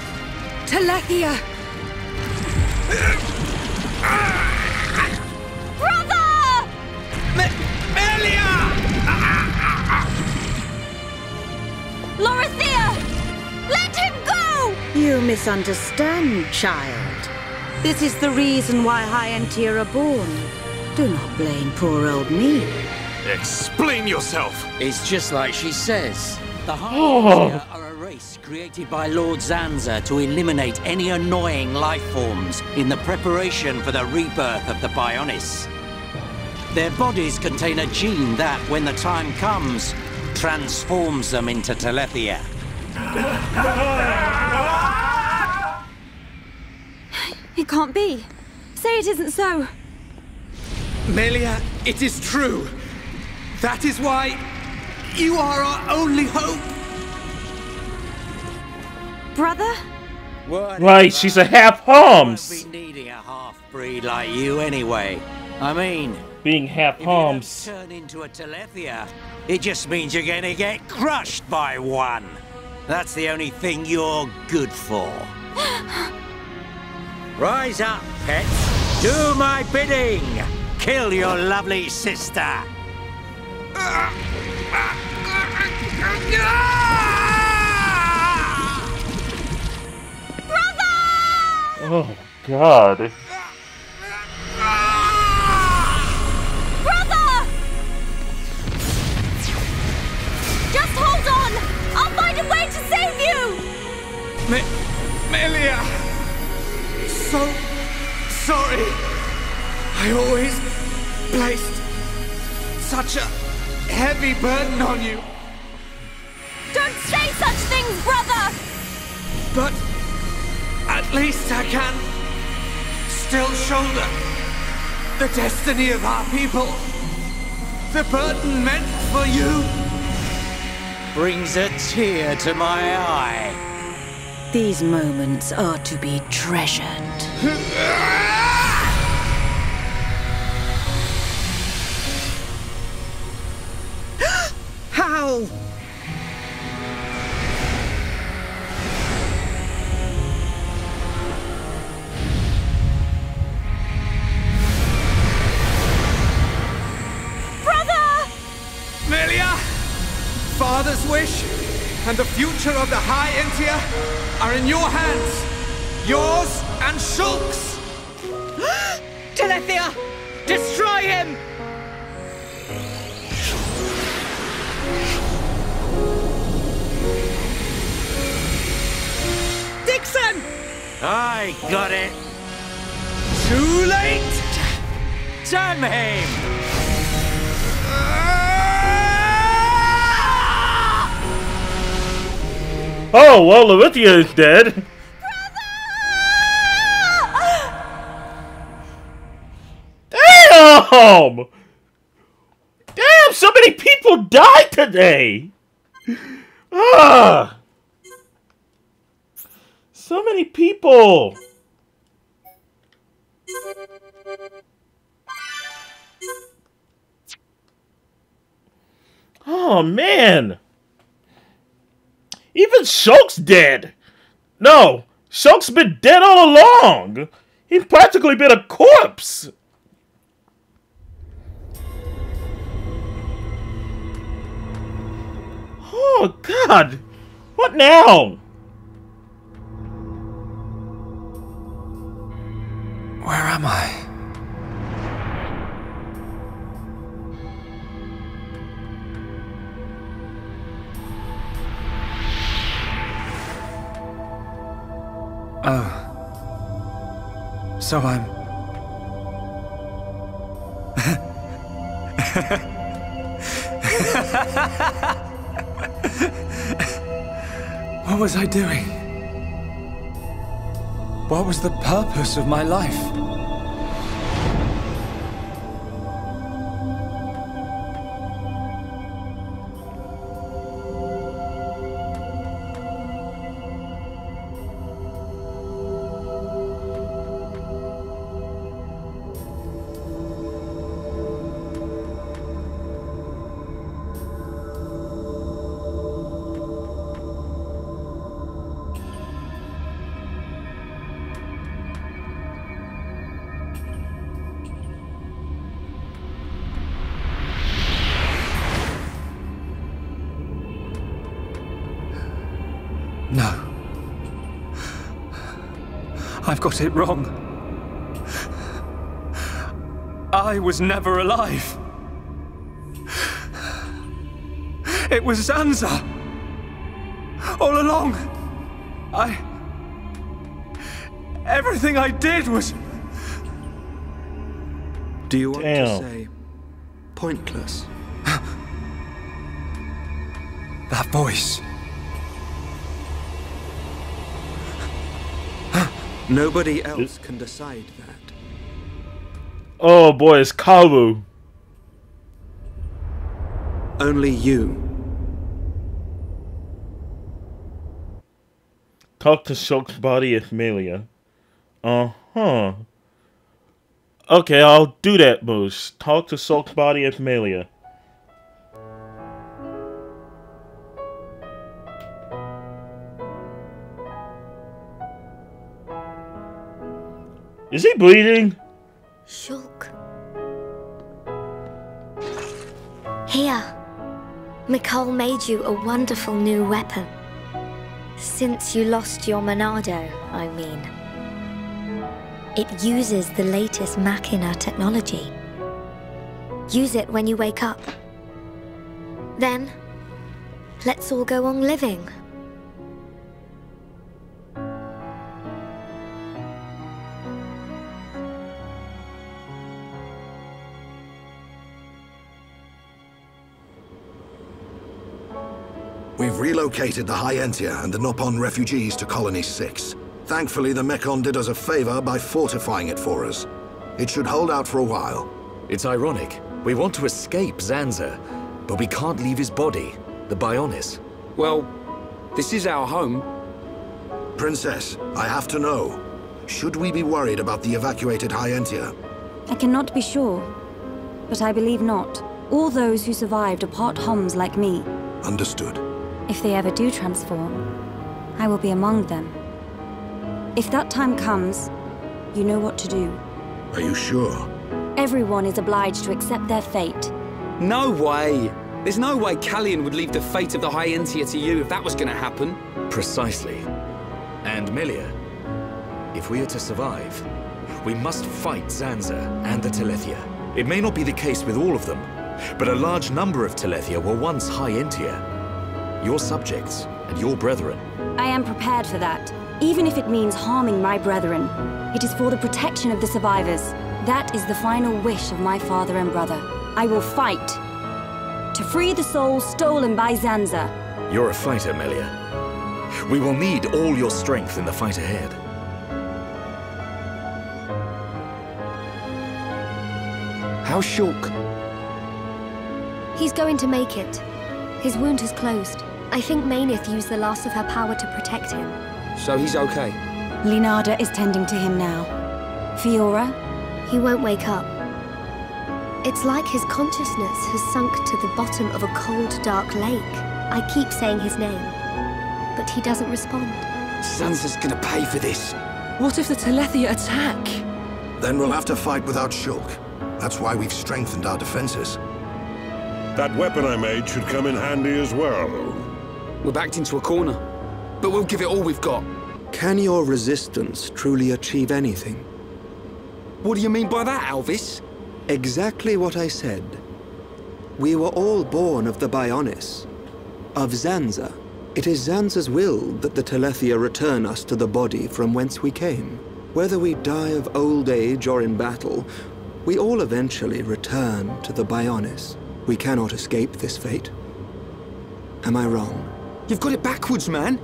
Telethia! Brother! Melia! Lorithia! Let him go! You misunderstand, child. This is the reason why High Entia are born. Do not blame poor old me. Explain yourself! It's just like she says. The Oh. High Entia are a race created by Lord Zanza to eliminate any annoying life forms in the preparation for the rebirth of the Bionis. Their bodies contain a gene that, when the time comes, transforms them into Telethia. It can't be. Say it isn't so. Melia, it is true. That is why you are our only hope. Brother? Right, she's a half Homs. Be needing a half-breed like you anyway. I mean, Being half if you don't Homs. turn into a Telethia, it just means you're gonna get crushed by one. That's the only thing you're good for. Rise up, pets. Do my bidding. Kill your lovely sister. Oh god. Just hold on! I'll find a way to save you! Me Melia! So sorry. I always placed such a heavy burden on you. Don't say such things, brother! But at least I can still shoulder the destiny of our people. The burden meant for you brings a tear to my eye. These moments are to be treasured. How? Wish and the future of the High Entia are in your hands. Yours and Shulk's. Telethia! Destroy him! Dickson! I got it. Too late! Samhain! Oh, well, Levithia is dead. Damn! Damn, so many people died today! Ah! So many people! Oh, man! Even Shulk's dead! No! Shulk's been dead all along! He's practically been a corpse! Oh, God! What now? Where am I? Oh. So I'm. what was I doing? What was the purpose of my life? I've got it wrong. I was never alive. It was Zanza. All along. I... Everything I did was... Do you want Damn. to say pointless? That voice. Nobody else can decide that. Oh boy, it's Kawu. Only you. Talk to Shulk's body Amelia. Uh huh. Okay, I'll do that, Moose. Talk to Shulk's body Amelia. Is he bleeding? Shulk. Here. Mikol made you a wonderful new weapon. Since you lost your Monado, I mean. It uses the latest Machina technology. Use it when you wake up. Then, let's all go on living. Relocated the High Entia and the Nopon refugees to Colony 6. Thankfully, the Mechon did us a favor by fortifying it for us. It should hold out for a while. It's ironic. We want to escape Zanza, but we can't leave his body, the Bionis. Well, this is our home. Princess, I have to know. Should we be worried about the evacuated High Entia? I cannot be sure, but I believe not. All those who survived are part Homs like me. Understood. If they ever do transform, I will be among them. If that time comes, you know what to do. Are you sure? Everyone is obliged to accept their fate. No way! There's no way Kallian would leave the fate of the High Entia to you if that was gonna happen. Precisely. And Melia, if we are to survive, we must fight Zanza and the Telethia. It may not be the case with all of them, but a large number of Telethia were once High Entia. Your subjects and your brethren. I am prepared for that, even if it means harming my brethren. It is for the protection of the survivors. That is the final wish of my father and brother. I will fight to free the souls stolen by Zanza. You're a fighter, Melia. We will need all your strength in the fight ahead. How's Shulk? He's going to make it. His wound has closed. I think Meyneth used the last of her power to protect him. So he's okay? Linada is tending to him now. Fiora? He won't wake up. It's like his consciousness has sunk to the bottom of a cold, dark lake. I keep saying his name, but he doesn't respond. Zanza's gonna pay for this. What if the Telethia attack? Then we'll have to fight without Shulk. That's why we've strengthened our defenses. That weapon I made should come in handy as well. We're backed into a corner, but we'll give it all we've got. Can your resistance truly achieve anything? What do you mean by that, Alvis? Exactly what I said. We were all born of the Bionis, of Zanza. It is Zanza's will that the Telethia return us to the body from whence we came. Whether we die of old age or in battle, we all eventually return to the Bionis. We cannot escape this fate. Am I wrong? You've got it backwards, man.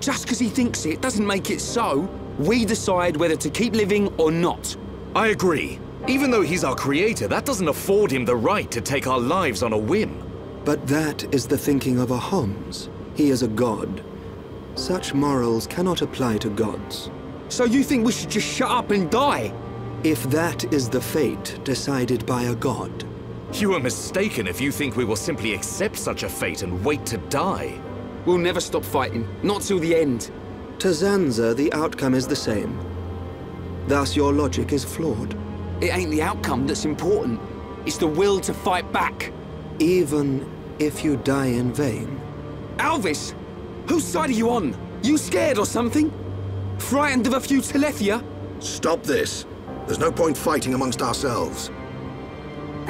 Just because he thinks it doesn't make it so. We decide whether to keep living or not. I agree. Even though he's our creator, that doesn't afford him the right to take our lives on a whim. But that is the thinking of a Homs. He is a god. Such morals cannot apply to gods. So you think we should just shut up and die? If that is the fate decided by a god. You are mistaken if you think we will simply accept such a fate and wait to die. We'll never stop fighting. Not till the end. To Zanza, the outcome is the same. Thus your logic is flawed. It ain't the outcome that's important. It's the will to fight back. Even if you die in vain. Alvis! Whose side are you on? You scared or something? Frightened of a few Telethia? Stop this. There's no point fighting amongst ourselves.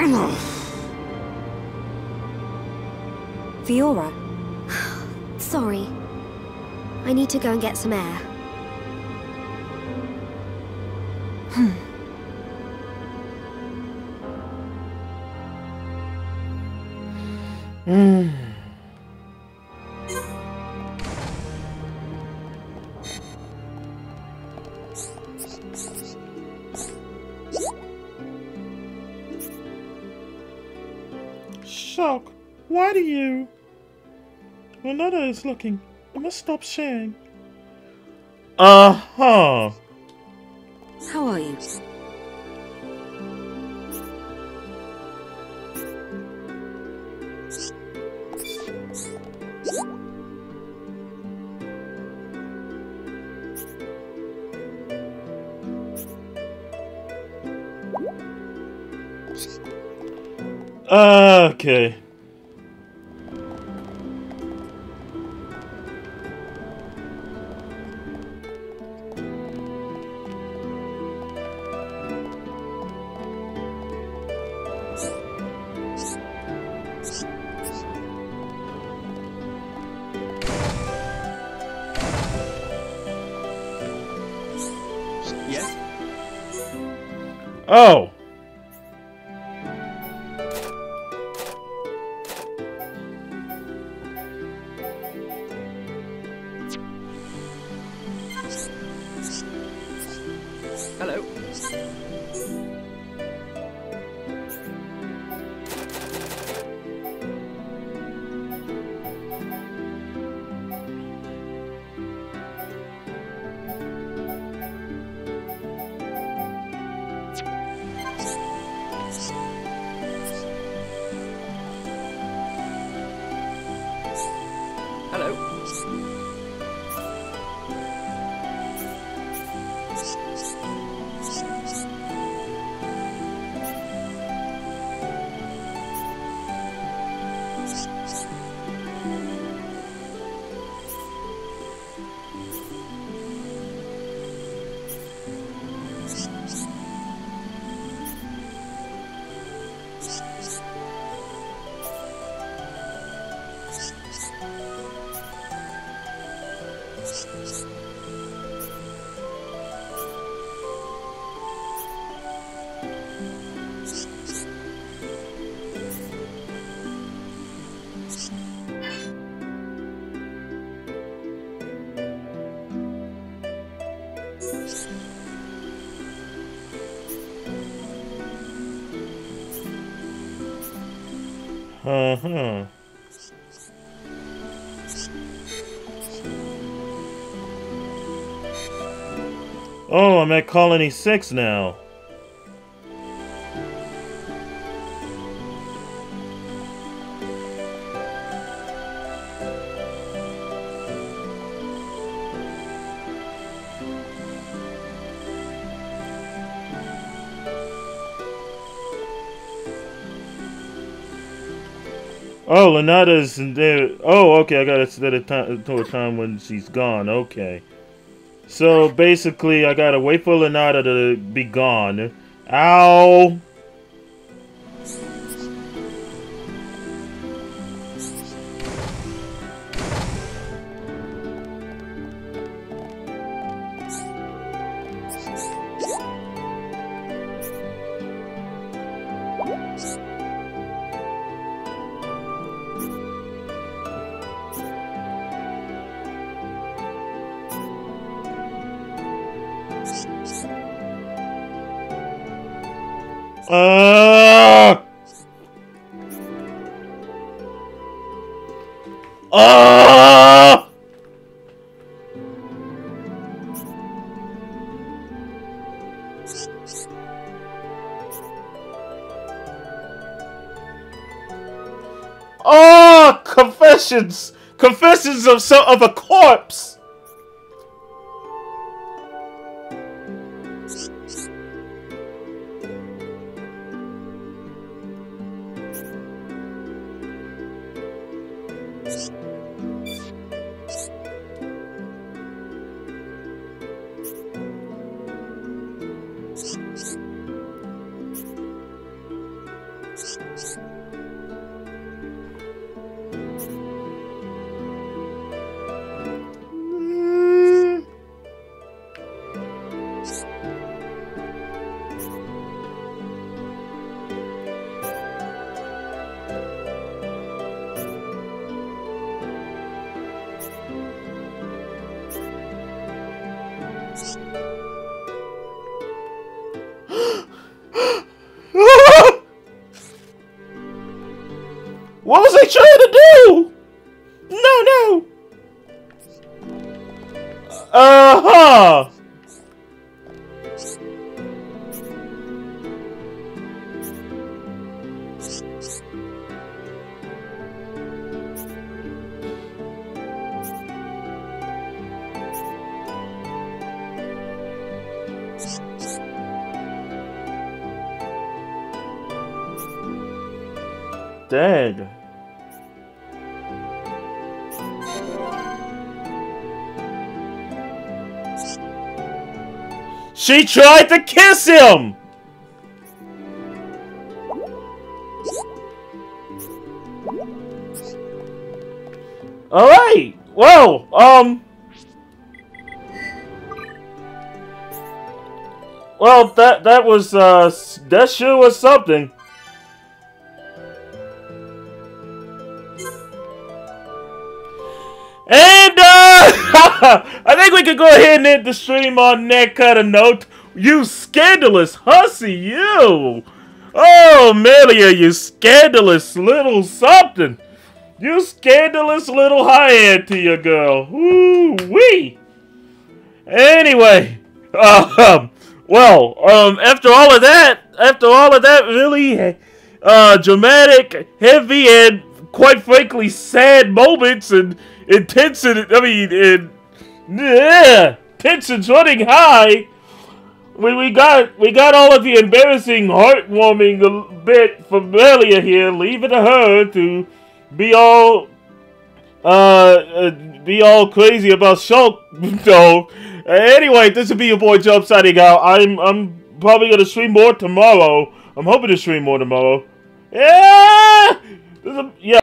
Fiora? Sorry. I need to go and get some air. Hmm. Hmm. Shock, why do you? Another is looking. I must stop sharing. Uh huh. How are you? Okay. Oh. Uh-huh. Oh, I'm at Colony 6 now. Oh, Linada's in there. Oh, okay. I got to set a time to a time when she's gone. Okay. So basically, I gotta wait for Lanada to be gone. Ow! Confessions, confessions of so of a corpse. She tried to kiss him! Alright! Well, um... Well, that that was, uh, that sure was something. Go ahead and end the stream on that kind of note. You scandalous hussy, you! Oh, Melia, you scandalous little something! You scandalous little high-end to your girl. Woo-wee! Anyway, um, well, um, after all of that, after all of that really, uh, dramatic, heavy, and quite frankly sad moments and intensity, I mean, and, yeah, tensions running high, we, we got we got all of the embarrassing, heartwarming bit from earlier here, leave it to her to be all uh, uh be all crazy about Shulk. so uh, anyway, this will be your boy Jubbz signing out. I'm I'm probably gonna stream more tomorrow. I'm hoping to stream more tomorrow. Yeah, a, yeah.